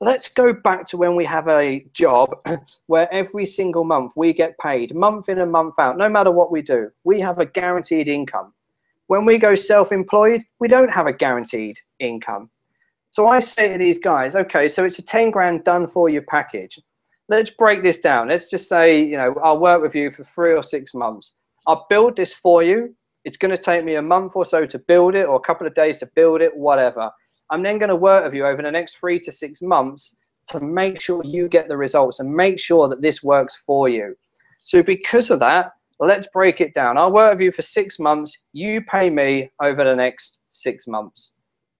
let's go back to when we have a job *clears throat* where every single month we get paid month in and month out, no matter what we do. We have a guaranteed income. When we go self employed, we don't have a guaranteed income. So I say to these guys, okay, so it's a 10 grand done for you package let's break this down. Let's just say, you know, I'll work with you for three or six months. I'll build this for you. It's going to take me a month or so to build it or a couple of days to build it, whatever. I'm then going to work with you over the next three to six months to make sure you get the results and make sure that this works for you. So because of that, let's break it down. I'll work with you for six months. You pay me over the next six months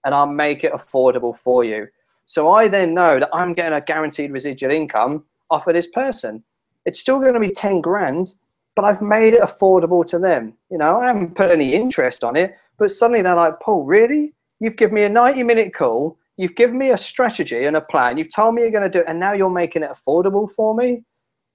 and I'll make it affordable for you. So I then know that I'm getting a guaranteed residual income offer this person. It's still going to be 10 grand, but I've made it affordable to them. You know, I haven't put any interest on it, but suddenly they're like, Paul, really? You've given me a 90 minute call. You've given me a strategy and a plan. You've told me you're going to do it, and now you're making it affordable for me.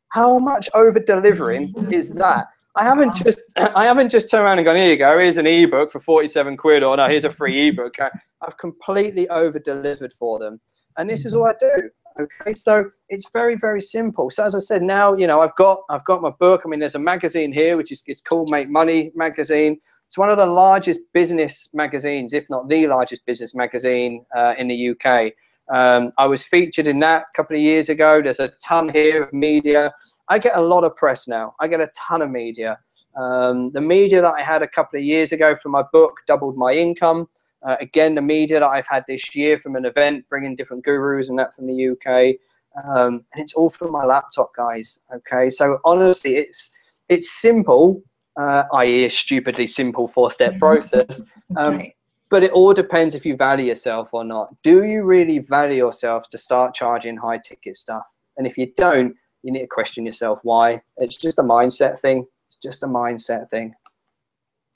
How much over delivering is that? I haven't just *clears throat* I haven't just turned around and gone, here you go, here's an ebook for 47 quid, or no, here's a free ebook. I've completely over delivered for them. And this is all I do. Okay, so it's very very simple. So as I said, now you know I've got I've got my book. I mean, there's a magazine here which is it's called Make Money magazine. It's one of the largest business magazines, if not the largest business magazine uh, in the UK. Um, I was featured in that a couple of years ago. There's a ton here of media. I get a lot of press now. I get a ton of media. Um, the media that I had a couple of years ago for my book doubled my income. Uh, again, the media that I've had this year from an event, bringing different gurus and that from the UK, um, and it's all from my laptop, guys. Okay, so honestly, it's it's simple, uh, i.e., a stupidly simple four-step *laughs* process. Um, right. But it all depends if you value yourself or not. Do you really value yourself to start charging high-ticket stuff? And if you don't, you need to question yourself why. It's just a mindset thing. It's just a mindset thing.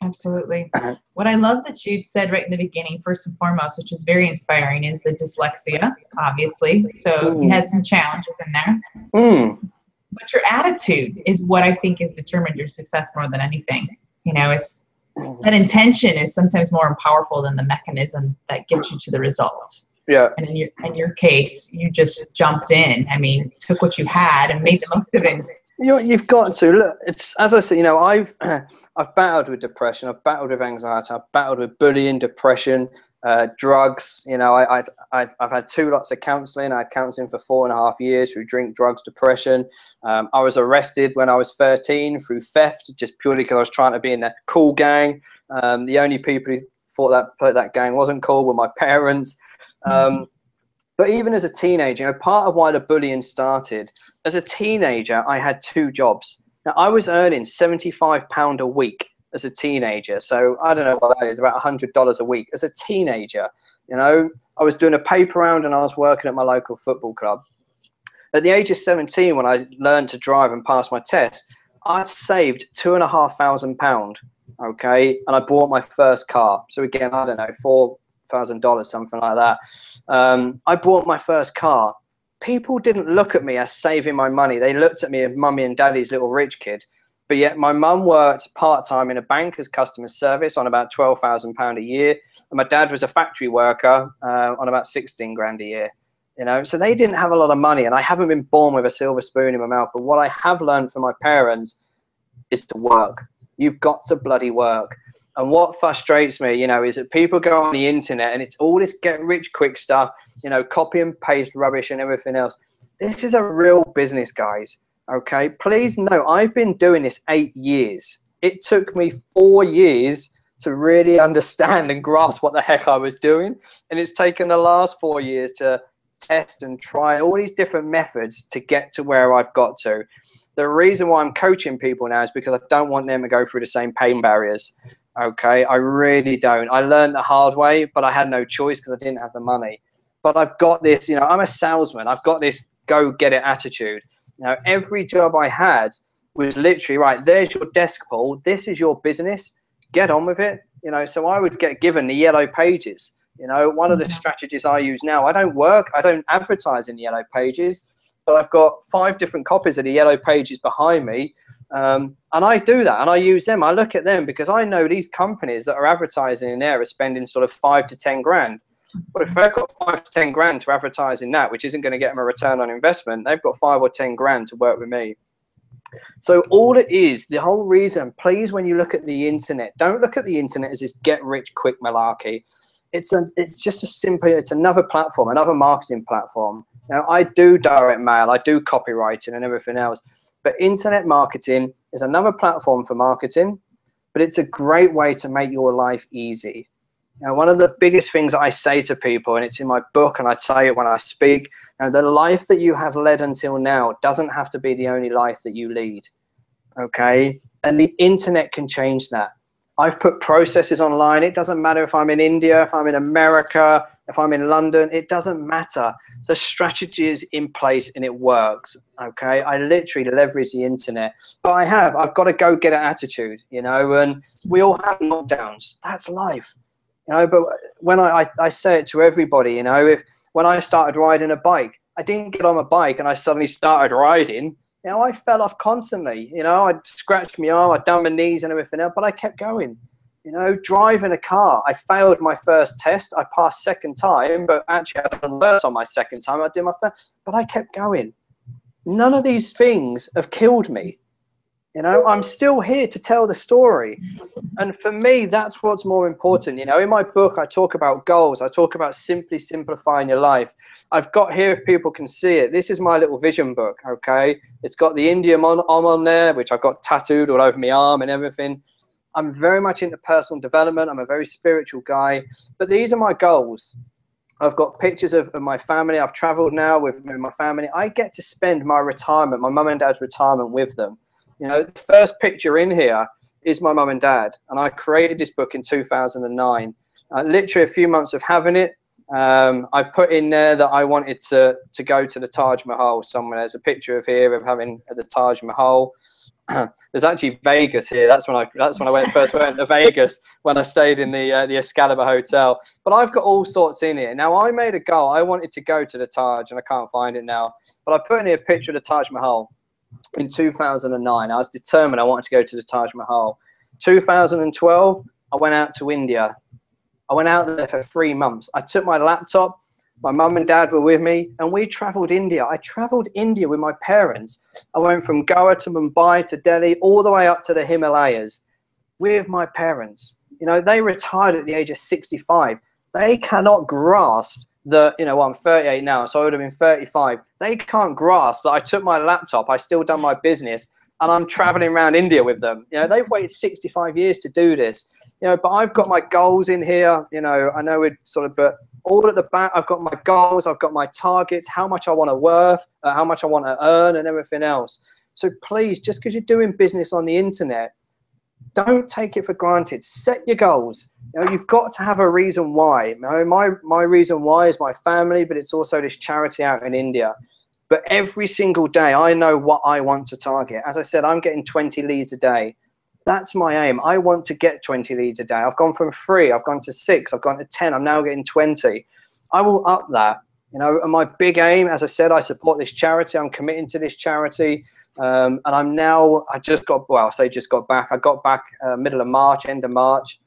Absolutely. Uh-huh. what I love that you said right in the beginning, first and foremost, which is very inspiring, is the dyslexia, obviously. So Ooh. you hmm. had some challenges in there. Mm. But your attitude is what I think has determined your success more than anything. You know, it's hmm. that intention is sometimes more powerful than the mechanism that gets you to the result. Yeah. And in your in your case, you just jumped in. I mean, took what you had and made the most of it you you've got to look. It's as I said. You know, I've *clears throat* I've battled with depression. I've battled with anxiety. I've battled with bullying, depression, uh, drugs. You know, I, have I've I've had two lots of counselling. I had counselling for four and a half years through drink, drugs, depression. Um, I was arrested when I was 13 through theft, just purely because I was trying to be in a cool gang. Um, the only people who thought that that gang wasn't cool were my *laughs* parents. Um, mm-hmm. But even as a teenager, you know, part of why the bullying started, as a teenager, I had two jobs. Now, I was earning £75 a week as a teenager. So I don't know what that is, about $100 a week. As a teenager, you know, I was doing a paper round and I was working at my local football club. At the age of 17, when I learned to drive and pass my test, I'd saved two and a half thousand pound. Okay. And I bought my first car. So again, I don't know, four thousand dollars, something like that. Um, I bought my first car. People didn't look at me as saving my money. They looked at me as mummy and daddy's little rich kid. But yet, my mum worked part time in a bank as customer service on about twelve thousand pound a year, and my dad was a factory worker uh, on about sixteen grand a year. You know, so they didn't have a lot of money, and I haven't been born with a silver spoon in my mouth. But what I have learned from my parents is to work. You've got to bloody work. And what frustrates me, you know, is that people go on the internet and it's all this get rich quick stuff, you know, copy and paste rubbish and everything else. This is a real business, guys. Okay. Please know I've been doing this eight years. It took me four years to really *laughs* understand and grasp what the heck I was doing. And it's taken the last four years to test and try all these different methods to get to where I've got to. The reason why I'm coaching people now is because I don't want them to go through the same pain barriers. Okay, I really don't. I learned the hard way, but I had no choice because I didn't have the money. But I've got this, you know, I'm a salesman. I've got this go get it attitude. Know, every job I had was literally right. There's your desk, Paul. This is your business. Get on with it. You know, so I would get given the yellow pages. You know, one of the strategies I use now. I don't work. I don't advertise in yellow pages, but I've got five different copies of the yellow pages behind me um, and I do that and I use them. I look at them because I know these companies that are advertising in there are spending sort of five to 10 grand. But if they've got five to 10 grand to advertise in that, which isn't going to get them a return on investment, they've got five or 10 grand to work with me. So all it is, the whole reason, please, when you look at the internet, don't look at the internet as this get rich quick malarkey. It's a, it's just a simple, it's another platform, another marketing platform. Now I do direct mail, I do copywriting and everything else, but internet marketing is another platform for marketing, but it's a great way to make your life easy. Now, one of the biggest things I say to people, and it's in my book, and I say it when I speak, now, the life that you have led until now doesn't have to be the only life that you lead. Okay? And the internet can change that. I've put processes online. It doesn't matter if I'm in India, if I'm in America, if I'm in London, it doesn't matter. The strategy is in place and it works. Okay. I literally leverage the internet. But I have, I've got to go get an attitude, you know, and we all have lockdowns. That's life. You know, but when I, I, I say it to everybody, you know, if when I started riding a bike, I didn't get on a bike and I suddenly started riding you know, I fell off constantly. You know, I'd scratched my arm, I'd done my knees and everything else, but I kept going. You know, driving a car, I failed my first test. I passed second time, but actually I done worse on my second time. I did my first, but I kept going. None of these things have killed me. You know, I'm still here to tell the story. And for me, that's what's more important. You know, in my book, I talk about goals. I talk about simply simplifying your life. I've got here, if people can see it, this is my little vision book, okay? It's got the India on, on there, which I've got tattooed all over my arm and everything. I'm very much into personal development. I'm a very spiritual guy, but these are my goals. I've got pictures of, of my family. I've traveled now with, my family. I get to spend my retirement, my mum and dad's retirement with them. You know, the first picture in here is my mum and dad, and I created this book in 2009. Uh, literally a few months of having it, um, I put in there that I wanted to to go to the Taj Mahal somewhere. There's a picture of here of having the Taj Mahal. *clears throat* There's actually Vegas here. That's when I that's when I went first went to Vegas when I stayed in the uh, the Excalibur Hotel. But I've got all sorts in here. Now I made a goal. I wanted to go to the Taj, and I can't find it now. But I put in here a picture of the Taj Mahal in 2009. I was determined I wanted to go to the Taj Mahal. 2012, I went out to India I went out there for three months. I took my laptop. My mum and dad were with me, and we traveled India. I traveled India with my parents. I went from Goa to Mumbai to Delhi, all the way up to the Himalayas with my parents. You know, they retired at the age of 65. They cannot grasp that, you know, well, I'm 38 now, so I would have been 35. They can't grasp that I took my laptop, I still done my business, and I'm traveling around India with them. You know, they've waited 65 years to do this you know, but I've got my goals in here. You know, I know it sort of, but all at the back, I've got my goals, I've got my targets, how much I want to worth, uh, how much I want to earn, and everything else. So please, just because you're doing business on the internet, don't take it for granted. Set your goals. You know, you've got to have a reason why. You know, my my reason why is my family, but it's also this charity out in India. But every single day, I know what I want to target. As I said, I'm getting 20 leads a day. That's my aim. I want to get 20 leads a day. I've gone from three, I've gone to six, I've gone to 10, I'm now getting 20. I will up that. You know, and my big aim, as I said, I support this charity. I'm committing to this charity. Um, and I'm now, I just got, well, I say just got back. I got back uh, middle of March, end of March.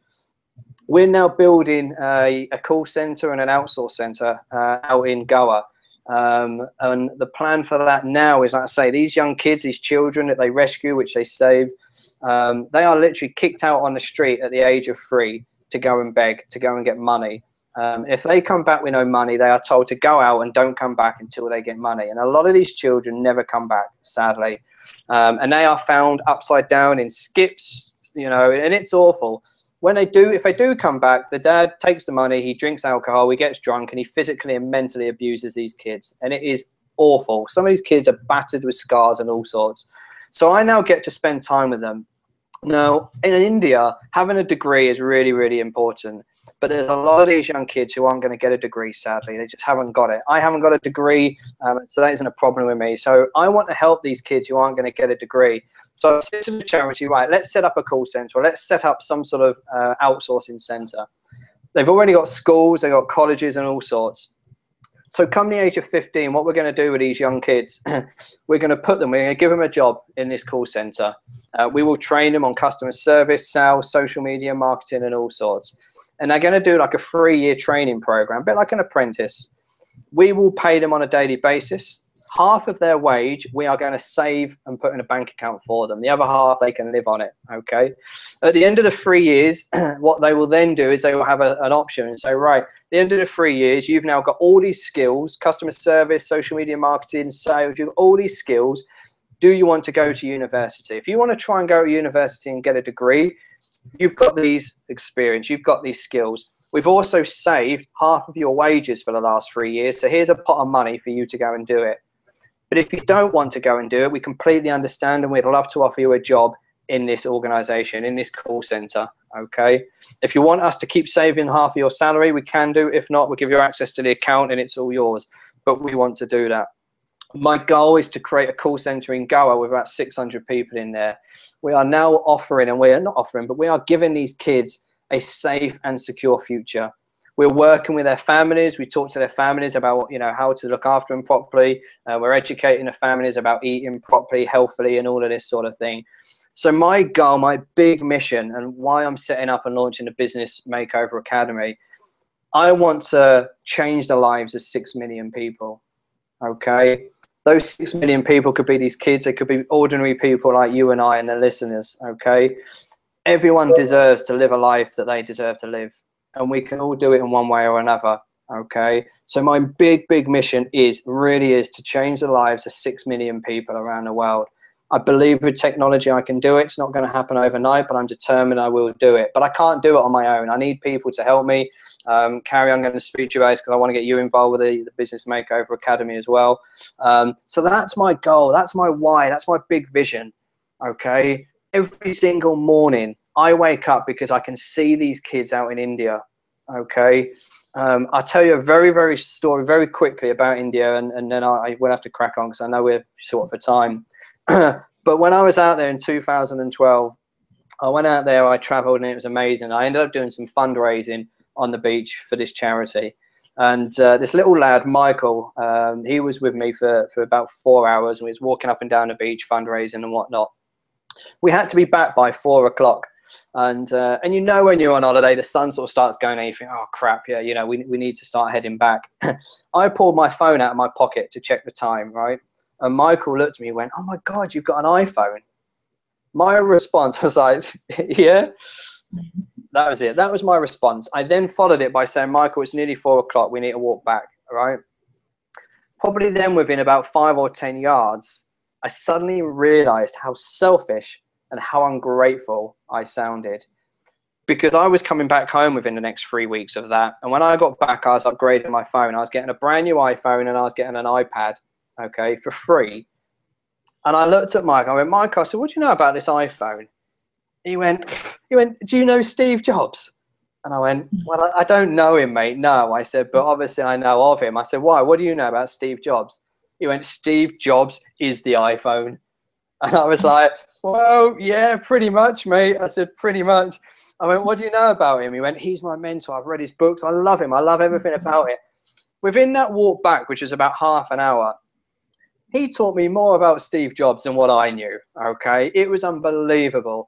We're now building a, a call center and an outsource center uh, out in Goa. Um, and the plan for that now is, like I say, these young kids, these children that they rescue, which they save, um, they are literally kicked out on the street at the age of three to go and beg, to go and get money. Um, if they come back with no money, they are told to go out and don't come back until they get money. And a lot of these children never come back, sadly. Um, and they are found upside down in skips, you know, and it's awful. When they do, if they do come back, the dad takes the money, he drinks alcohol, he gets drunk, and he physically and mentally abuses these kids. And it is awful. Some of these kids are battered with scars and all sorts. So I now get to spend time with them. Now, in India, having a degree is really, really important. But there's a lot of these young kids who aren't going to get a degree, sadly. They just haven't got it. I haven't got a degree, um, so that isn't a problem with me. So I want to help these kids who aren't going to get a degree. So I said to the charity, right, let's set up a call center, or let's set up some sort of uh, outsourcing center. They've already got schools, they've got colleges, and all sorts. So come the age of 15, what we're going to do with these young kids, *clears throat* we're going to put them, we're going to give them a job in this call center. Uh, we will train them on customer service, sales, social media, marketing, and all sorts. And they're going to do like a three-year training program, a bit like an apprentice. We will pay them on a daily basis half of their wage we are going to save and put in a bank account for them. The other half they can live on it. Okay. At the end of the three years, *clears throat* what they will then do is they will have a, an option and say, right, the end of the three years, you've now got all these skills: customer service, social media marketing, sales. You've all these skills. Do you want to go to university? If you want to try and go to university and get a degree, you've got these experience. You've got these skills. We've also saved half of your wages for the last three years. So here's a pot of money for you to go and do it. But if you don't want to go and do it, we completely understand and we'd love to offer you a job in this organization, in this call center. Okay. If you want us to keep saving half of your salary, we can do. If not, we'll give you access to the account and it's all yours. But we want to do that. My goal is to create a call center in Goa with about 600 people in there. We are now offering, and we are not offering, but we are giving these kids a safe and secure future we're working with their families. We talk to their families about you know how to look after them properly. Uh, we're educating the families about eating properly, healthily, and all of this sort of thing. So my goal, my big mission, and why I'm setting up and launching the Business Makeover Academy, I want to change the lives of six million people. Okay, those six million people could be these kids. They could be ordinary people like you and I and the listeners. Okay, everyone deserves to live a life that they deserve to live and we can all do it in one way or another okay so my big big mission is really is to change the lives of 6 million people around the world I believe with technology I can do it. It's not going to happen overnight, but I'm determined I will do it. But I can't do it on my own. I need people to help me. Um, Karie, I'm going to speak to you guys because I want to get you involved with the, the Business Makeover Academy as well. Um, so that's my goal. That's my why. That's my big vision. Okay. Every single morning, I wake up because I can see these kids out in India. Okay. Um, I'll tell you a very, very story very quickly about India, and, and then I, I will have to crack on because I know we're short for time. *clears throat* but when I was out there in 2012, I went out there, I traveled, and it was amazing. I ended up doing some fundraising on the beach for this charity. And uh, this little lad, Michael, um, he was with me for, for about four hours and we was walking up and down the beach fundraising and whatnot. We had to be back by four o'clock. And uh, and you know when you're on holiday, the sun sort of starts going, and you think, oh crap, yeah, you know, we, we need to start heading back. *clears throat* I pulled my phone out of my pocket to check the time, right? And Michael looked at me and went, oh my God, you've got an iPhone. My response was like, *laughs* yeah. That was it. That was my response. I then followed it by saying, Michael, it's nearly four o'clock. We need to walk back, right? Probably then within about five or 10 yards, I suddenly realized how selfish and how ungrateful I sounded because I was coming back home within the next three weeks of that. And when I got back, I was upgrading my phone. I was getting a brand new iPhone and I was getting an iPad, okay, for free. And I looked at Mike. I went, Mike, I said, what do you know about this iPhone? He went, he went, do you know Steve Jobs? And I went, well, I don't know him, mate. No, I said, but obviously I know of him. I said, why? What do you know about Steve Jobs? He went, Steve Jobs is the iPhone. And I was like, well, yeah, pretty much, mate. I said, pretty much. I went, what do you know about him? He went, he's my mentor. I've read his books. I love him. I love everything about it. Within that walk back, which was about half an hour, he taught me more about Steve Jobs than what I knew. Okay. It was unbelievable.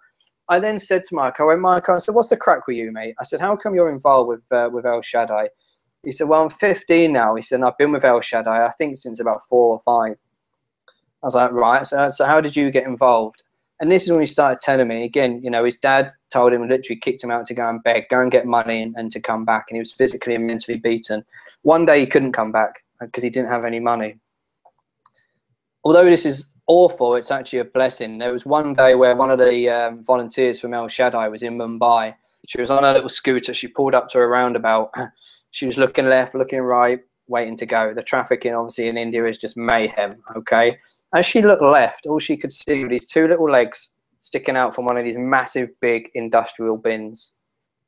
I then said to Mike, I went, Mike, I said, what's the crack with you, mate? I said, how come you're involved with, uh, with El Shaddai? He said, well, I'm 15 now. He said, I've been with El Shaddai, I think since about four or five. I was like, right. So, so how did you get involved? And this is when he started telling me again, you know, his dad told him, literally kicked him out to go and beg, go and get money and, and to come back. And he was physically and mentally beaten. One day he couldn't come back because he didn't have any money. Although this is awful, it's actually a blessing. There was one day where one of the um, volunteers from El Shaddai was in Mumbai. She was on a little scooter. She pulled up to a roundabout. *clears throat* She was looking left, looking right, waiting to go. The traffic in obviously in India is just mayhem. Okay, as she looked left, all she could see were these two little legs sticking out from one of these massive, big industrial bins.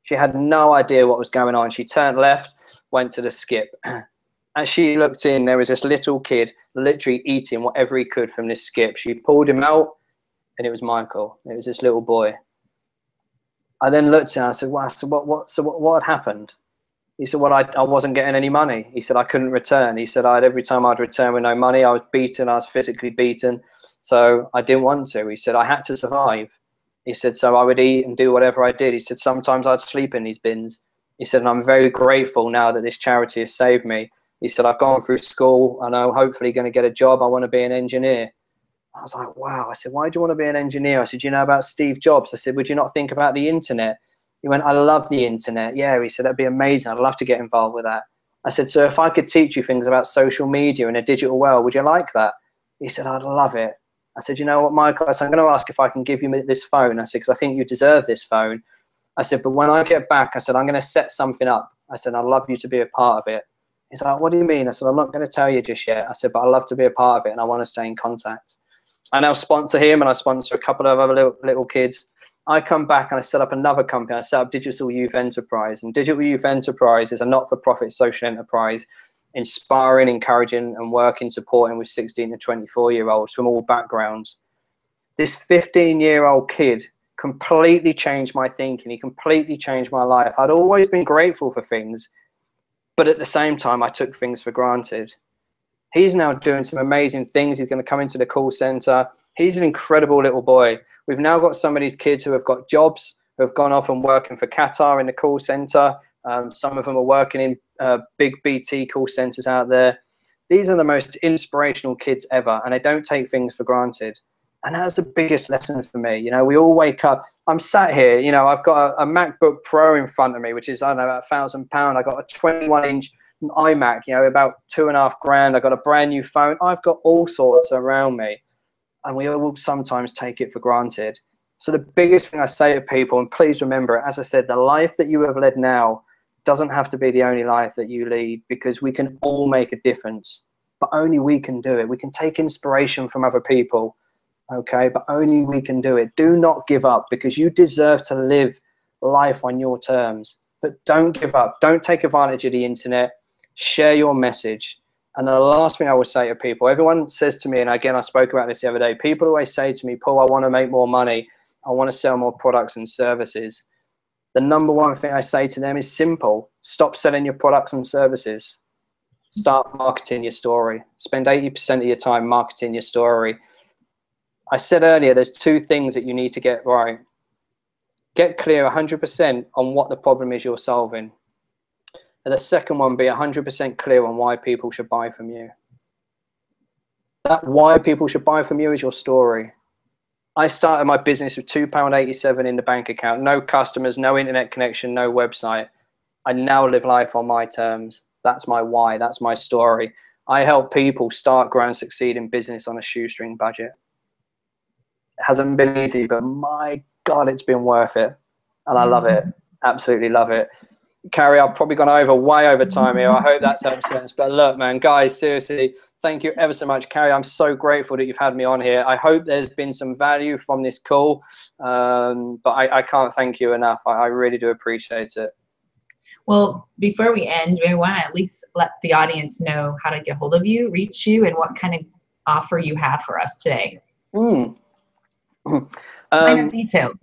She had no idea what was going on. She turned left, went to the skip. *clears throat* As she looked in, there was this little kid literally eating whatever he could from this skip. She pulled him out, and it was Michael. It was this little boy. I then looked at him. I said, "Wow, so what? What? So what, what had happened?" He said, Well, I, I wasn't getting any money. He said, I couldn't return. He said, I'd every time I'd return with no money, I was beaten, I was physically beaten. So I didn't want to. He said, I had to survive. He said, So I would eat and do whatever I did. He said, Sometimes I'd sleep in these bins. He said, and I'm very grateful now that this charity has saved me. He said, I've gone through school and I'm hopefully going to get a job. I want to be an engineer. I was like, wow. I said, why do you want to be an engineer? I said, you know about Steve Jobs? I said, would you not think about the internet? He went, I love the internet. Yeah, he said, that'd be amazing. I'd love to get involved with that. I said, so if I could teach you things about social media in a digital world, would you like that? He said, I'd love it. I said, you know what, Michael? I said, I'm going to ask if I can give you this phone. I said, because I think you deserve this phone. I said, but when I get back, I said, I'm going to set something up. I said, I'd love you to be a part of it. He's like, what do you mean? I said, I'm not going to tell you just yet. I said, but I'd love to be a part of it and I want to stay in contact. I now sponsor him and I sponsor a couple of other little, little kids. I come back and I set up another company. I set up Digital Youth Enterprise. And Digital Youth Enterprise is a not for profit social enterprise inspiring, encouraging, and working, supporting with 16 to 24 year olds from all backgrounds. This 15 year old kid completely changed my thinking. He completely changed my life. I'd always been grateful for things, but at the same time, I took things for granted. He's now doing some amazing things. He's going to come into the call center. He's an incredible little boy. We've now got some of these kids who have got jobs, who have gone off and working for Qatar in the call center. Um, some of them are working in uh, big BT call centers out there. These are the most inspirational kids ever, and they don't take things for granted. And that's the biggest lesson for me. You know, we all wake up. I'm sat here, you know, I've got a, a MacBook Pro in front of me, which is, I don't know, about a thousand pound. I got a 21 inch iMac, you know, about two and a half grand. I got a brand new phone. I've got all sorts around me and we will sometimes take it for granted. So the biggest thing I say to people, and please remember, as I said, the life that you have led now doesn't have to be the only life that you lead because we can all make a difference, but only we can do it. We can take inspiration from other people, okay, but only we can do it. Do not give up because you deserve to live life on your terms. But don't give up. Don't take advantage of the internet. Share your message. And the last thing I would say to people, everyone says to me, and again, I spoke about this the other day, people always say to me, Paul, I want to make more money. I want to sell more products and services. The number one thing I say to them is simple stop selling your products and services. Start marketing your story. Spend 80% of your time marketing your story. I said earlier, there's two things that you need to get right get clear 100% on what the problem is you're solving. And the second one, be 100% clear on why people should buy from you. That why people should buy from you is your story. I started my business with £2.87 in the bank account, no customers, no internet connection, no website. I now live life on my terms. That's my why, that's my story. I help people start, grow, and succeed in business on a shoestring budget. It hasn't been easy, but my God, it's been worth it. And I love it. Mm. Absolutely love it. Karie, I've probably gone over way over time here. I hope that's helped sense. But look, man, guys, seriously, thank you ever so much, Karie. I'm so grateful that you've had me on here. I hope there's been some value from this call. Um, but I, I, can't thank you enough. I, I, really do appreciate it. Well, before we end, we want to at least let the audience know how to get hold of you, reach you, and what kind of offer you have for us today. Mm. *clears throat* Um, detail.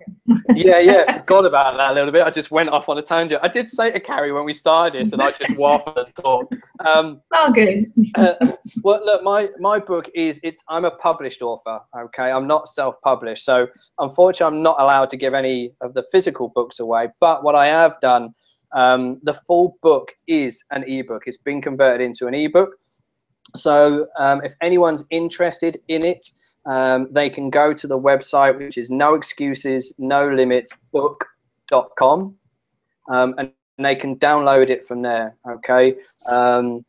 yeah, yeah, *laughs* forgot about that a little bit. I just went off on a tangent. I did say to Karie when we started this, and I just *laughs* waffled and talked. Um, oh, good. uh, well, look, my my book is it's. I'm a published author. Okay, I'm not self-published, so unfortunately, I'm not allowed to give any of the physical books away. But what I have done, um, the full book is an ebook. It's been converted into an ebook. So um, if anyone's interested in it um, they can go to the website, which is no excuses, no limits book.com, um, and they can download it from there. Okay. Um,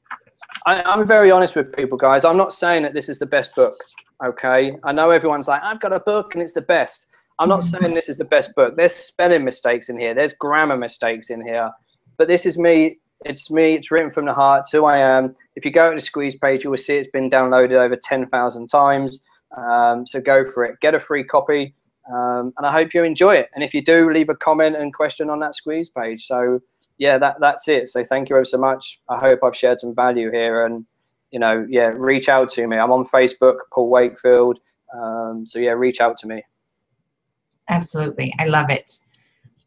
I, I'm very honest with people, guys. I'm not saying that this is the best book. Okay. I know everyone's like, I've got a book and it's the best. I'm not saying this is the best book. There's spelling mistakes in here. There's grammar mistakes in here. But this is me. It's me. It's written from the heart. It's who I am. If you go to the squeeze page, you will see it's been downloaded over 10,000 times. Um, so go for it. Get a free copy. Um, and I hope you enjoy it. And if you do, leave a comment and question on that squeeze page. So yeah, that that's it. So thank you ever so much. I hope I've shared some value here. And you know, yeah, reach out to me. I'm on Facebook, Paul Wakefield. Um, so yeah, reach out to me. Absolutely, I love it.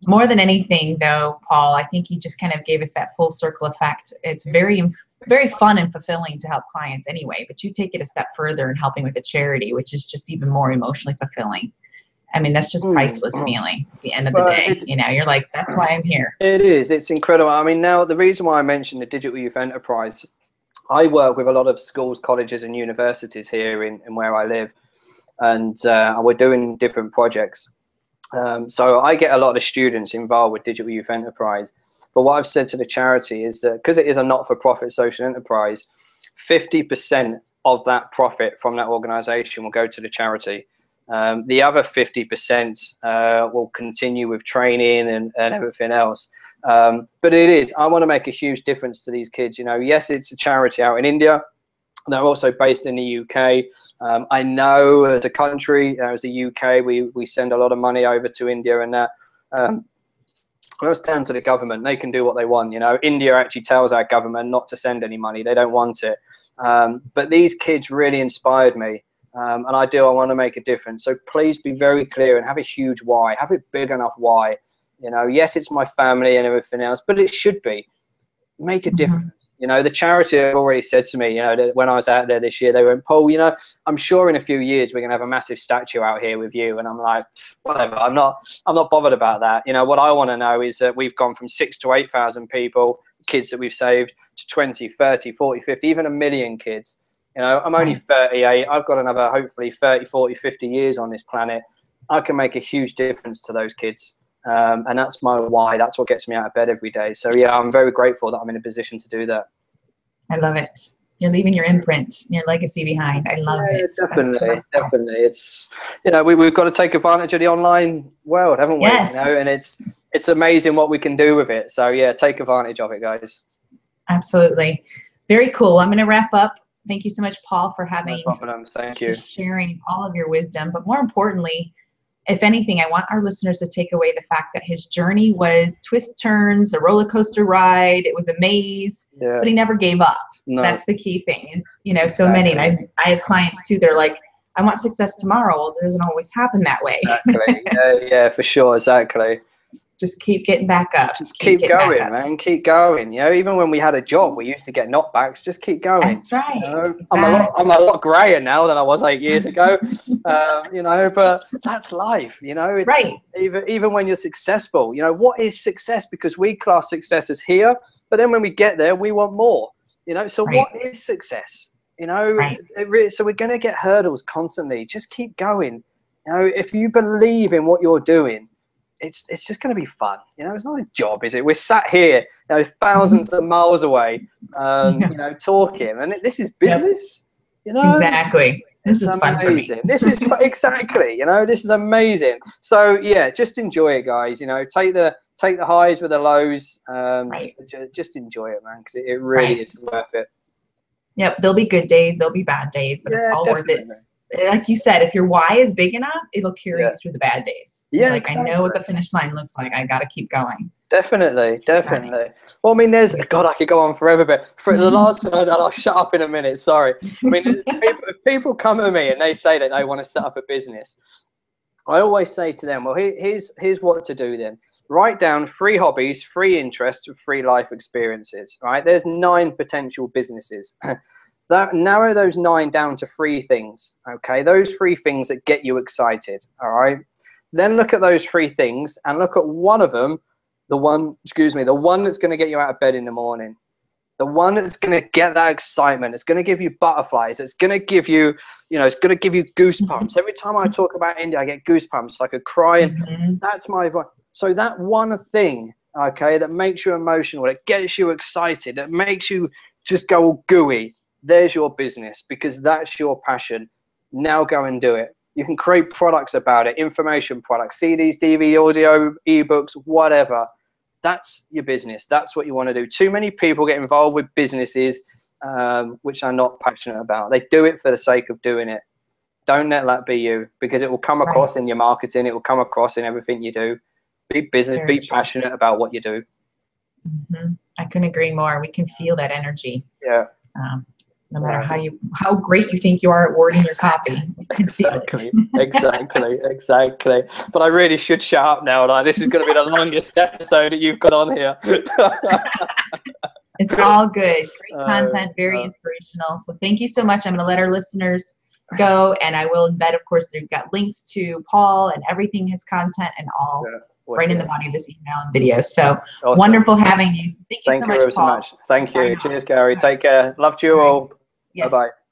More than anything, though, Paul, I think you just kind of gave us that full circle effect. It's very very fun and fulfilling to help clients anyway, but you take it a step further in helping with a charity, which is just even more emotionally fulfilling. I mean, that's just mm, priceless mm. feeling at the end of the day. You know, you're like, that's why I'm here. It is. It's incredible. I mean, now the reason why I mentioned the Digital Youth Enterprise, I work with a lot of schools, colleges, and universities here in, in where I live, and uh, we're doing different projects. Um, so I get a lot of students involved with Digital Youth Enterprise. But what I've said to the charity is that because it is a not-for-profit social enterprise, 50% of that profit from that organization will go to the charity. Um, the other 50% uh, will continue with training and, and everything else. Um, but it is, I want to make a huge difference to these kids. You know, yes, it's a charity out in India. They're also based in the UK. Um, I know as a country, as the UK, we, we send a lot of money over to India and that. Um, that's down to the government. They can do what they want. You know, India actually tells our government not to send any money. They don't want it. Um, but these kids really inspired me. Um, and I do, I want to make a difference. So please be very clear and have a huge why. Have a big enough why. You know, yes, it's my family and everything else, but it should be. Make a mm-hmm. difference. You know, the charity have already said to me, you know, that when I was out there this year, they went, Paul, you know, I'm sure in a few years we're gonna have a massive statue out here with you. And I'm like, whatever. I'm not, I'm not bothered about that. You know, what I want to know is that we've gone from six to eight thousand people, kids that we've saved, to 20, 30, 40, 50, even a million kids. You know, I'm only 38. I've got another hopefully 30, 40, 50 years on this planet. I can make a huge difference to those kids. Um, and that's my why. That's what gets me out of bed every day. So yeah, I'm very grateful that I'm in a position to do that. I love it. you're leaving your imprint, your legacy behind. I love Yeah, it. definitely, definitely. It's you know we we've got to take advantage of the online world, haven't we? Yes. You know, and it's it's amazing what we can do with it. So yeah, take advantage of it, guys. Absolutely. Very cool. I'm going to wrap up. Thank you so much, Paul, for having No problem. Thank you. sharing all of your wisdom. But more importantly, if anything, I want our listeners to take away the fact that his journey was twists, turns, a roller coaster ride. It was a maze, Yeah. but he never gave up. No. That's the key thing. Is you know, so many, and I I have clients too. They're like, I want success tomorrow. Well, it doesn't always happen that way. exactly. *laughs* yeah, yeah, for sure. Exactly. Just keep getting back up. Just keep back going, man. Keep going. You know, even when we had a job, we used to get knockbacks. Just keep going. That's right. You know, I'm a lot. I'm a lot grayer now than I was eight years ago. *laughs* um, you know, but that's life. You know, it's Right. even even when you're successful. You know, what is success? Because we class success as here, but then when we get there, we want more. You know, so Right. what is success? You know, Right. really, so we're going to get hurdles constantly. Just keep going. You know, if you believe in what you're doing, it's it's just going to be fun. You know, it's not a job, is it? We're sat here, you know, 1000s of miles away, um, you know, talking, and it- this is Yep. business. You know, Exactly. This it's is fun for me. amazing. This is exactly, you know, this is amazing. So yeah, just enjoy it, guys. You know, take the take the highs with the lows. Um, Right. ju- Just enjoy it, man, because it, it really Right. is worth it. Yep. There'll be good days. There'll be bad days, but it's Yeah, all worth it. Like you said, if your why is big enough, it'll carry Yeah. you through the bad days. Yeah, like I know what the finish line looks like. I got to keep going. Definitely, definitely. Well, I mean, there's God. I could go on forever, but for the *laughs* last one, I'll shut up in a minute. Sorry. I mean, *laughs* people, people come to me and they say that they want to set up a business. I always say to them, well, here, here's here's what to do. Then write down three hobbies, three interests, three life experiences. Right? There's nine potential businesses. *laughs* that narrow those nine down to three things. Okay, those three things that get you excited. All right. Then look at those three things and look at one of them the one, excuse me, the one that's going to get you out of bed in the morning, the one that's going to get that excitement. It's going to give you butterflies. It's going to give you, you know, it's going to give you goosebumps. Every time I talk about India, I get goosebumps. I could cry, and Mhm. that's my voice. So that one thing, okay, that makes you emotional, that gets you excited, that makes you just go all gooey. There's your business because that's your passion. Now go and do it. You can create products about it, information products, CDs, DVD, audio, ebooks, whatever. That's your business. That's what you want to do. Too many people get involved with businesses um, which are not passionate about. They do it for the sake of doing it. Don't let that be you because it will come Right. across in your marketing. It will come across in everything you do. Be business. Very be true. passionate about what you do. Mhm. I couldn't agree more. We can feel that energy. Yeah. Um, no matter how you how great you think you are at wording your copy, you can feel it. Exactly, exactly, exactly. But I really should shut up now. Like this is going to be the longest *laughs* episode that you've got on here. It's all good. *laughs* Great content, very uh, inspirational. So thank you so much. I'm going to let our listeners go, and I will embed, of course, they've got links to Paul and everything, his content, and all right in the body of this email and video. So Awesome. wonderful having you. Thank you Thank so you much, ever so Paul. much. Thank Bye you. now. Cheers, Gary. Take care. Love to you all. Yes. Bye bye.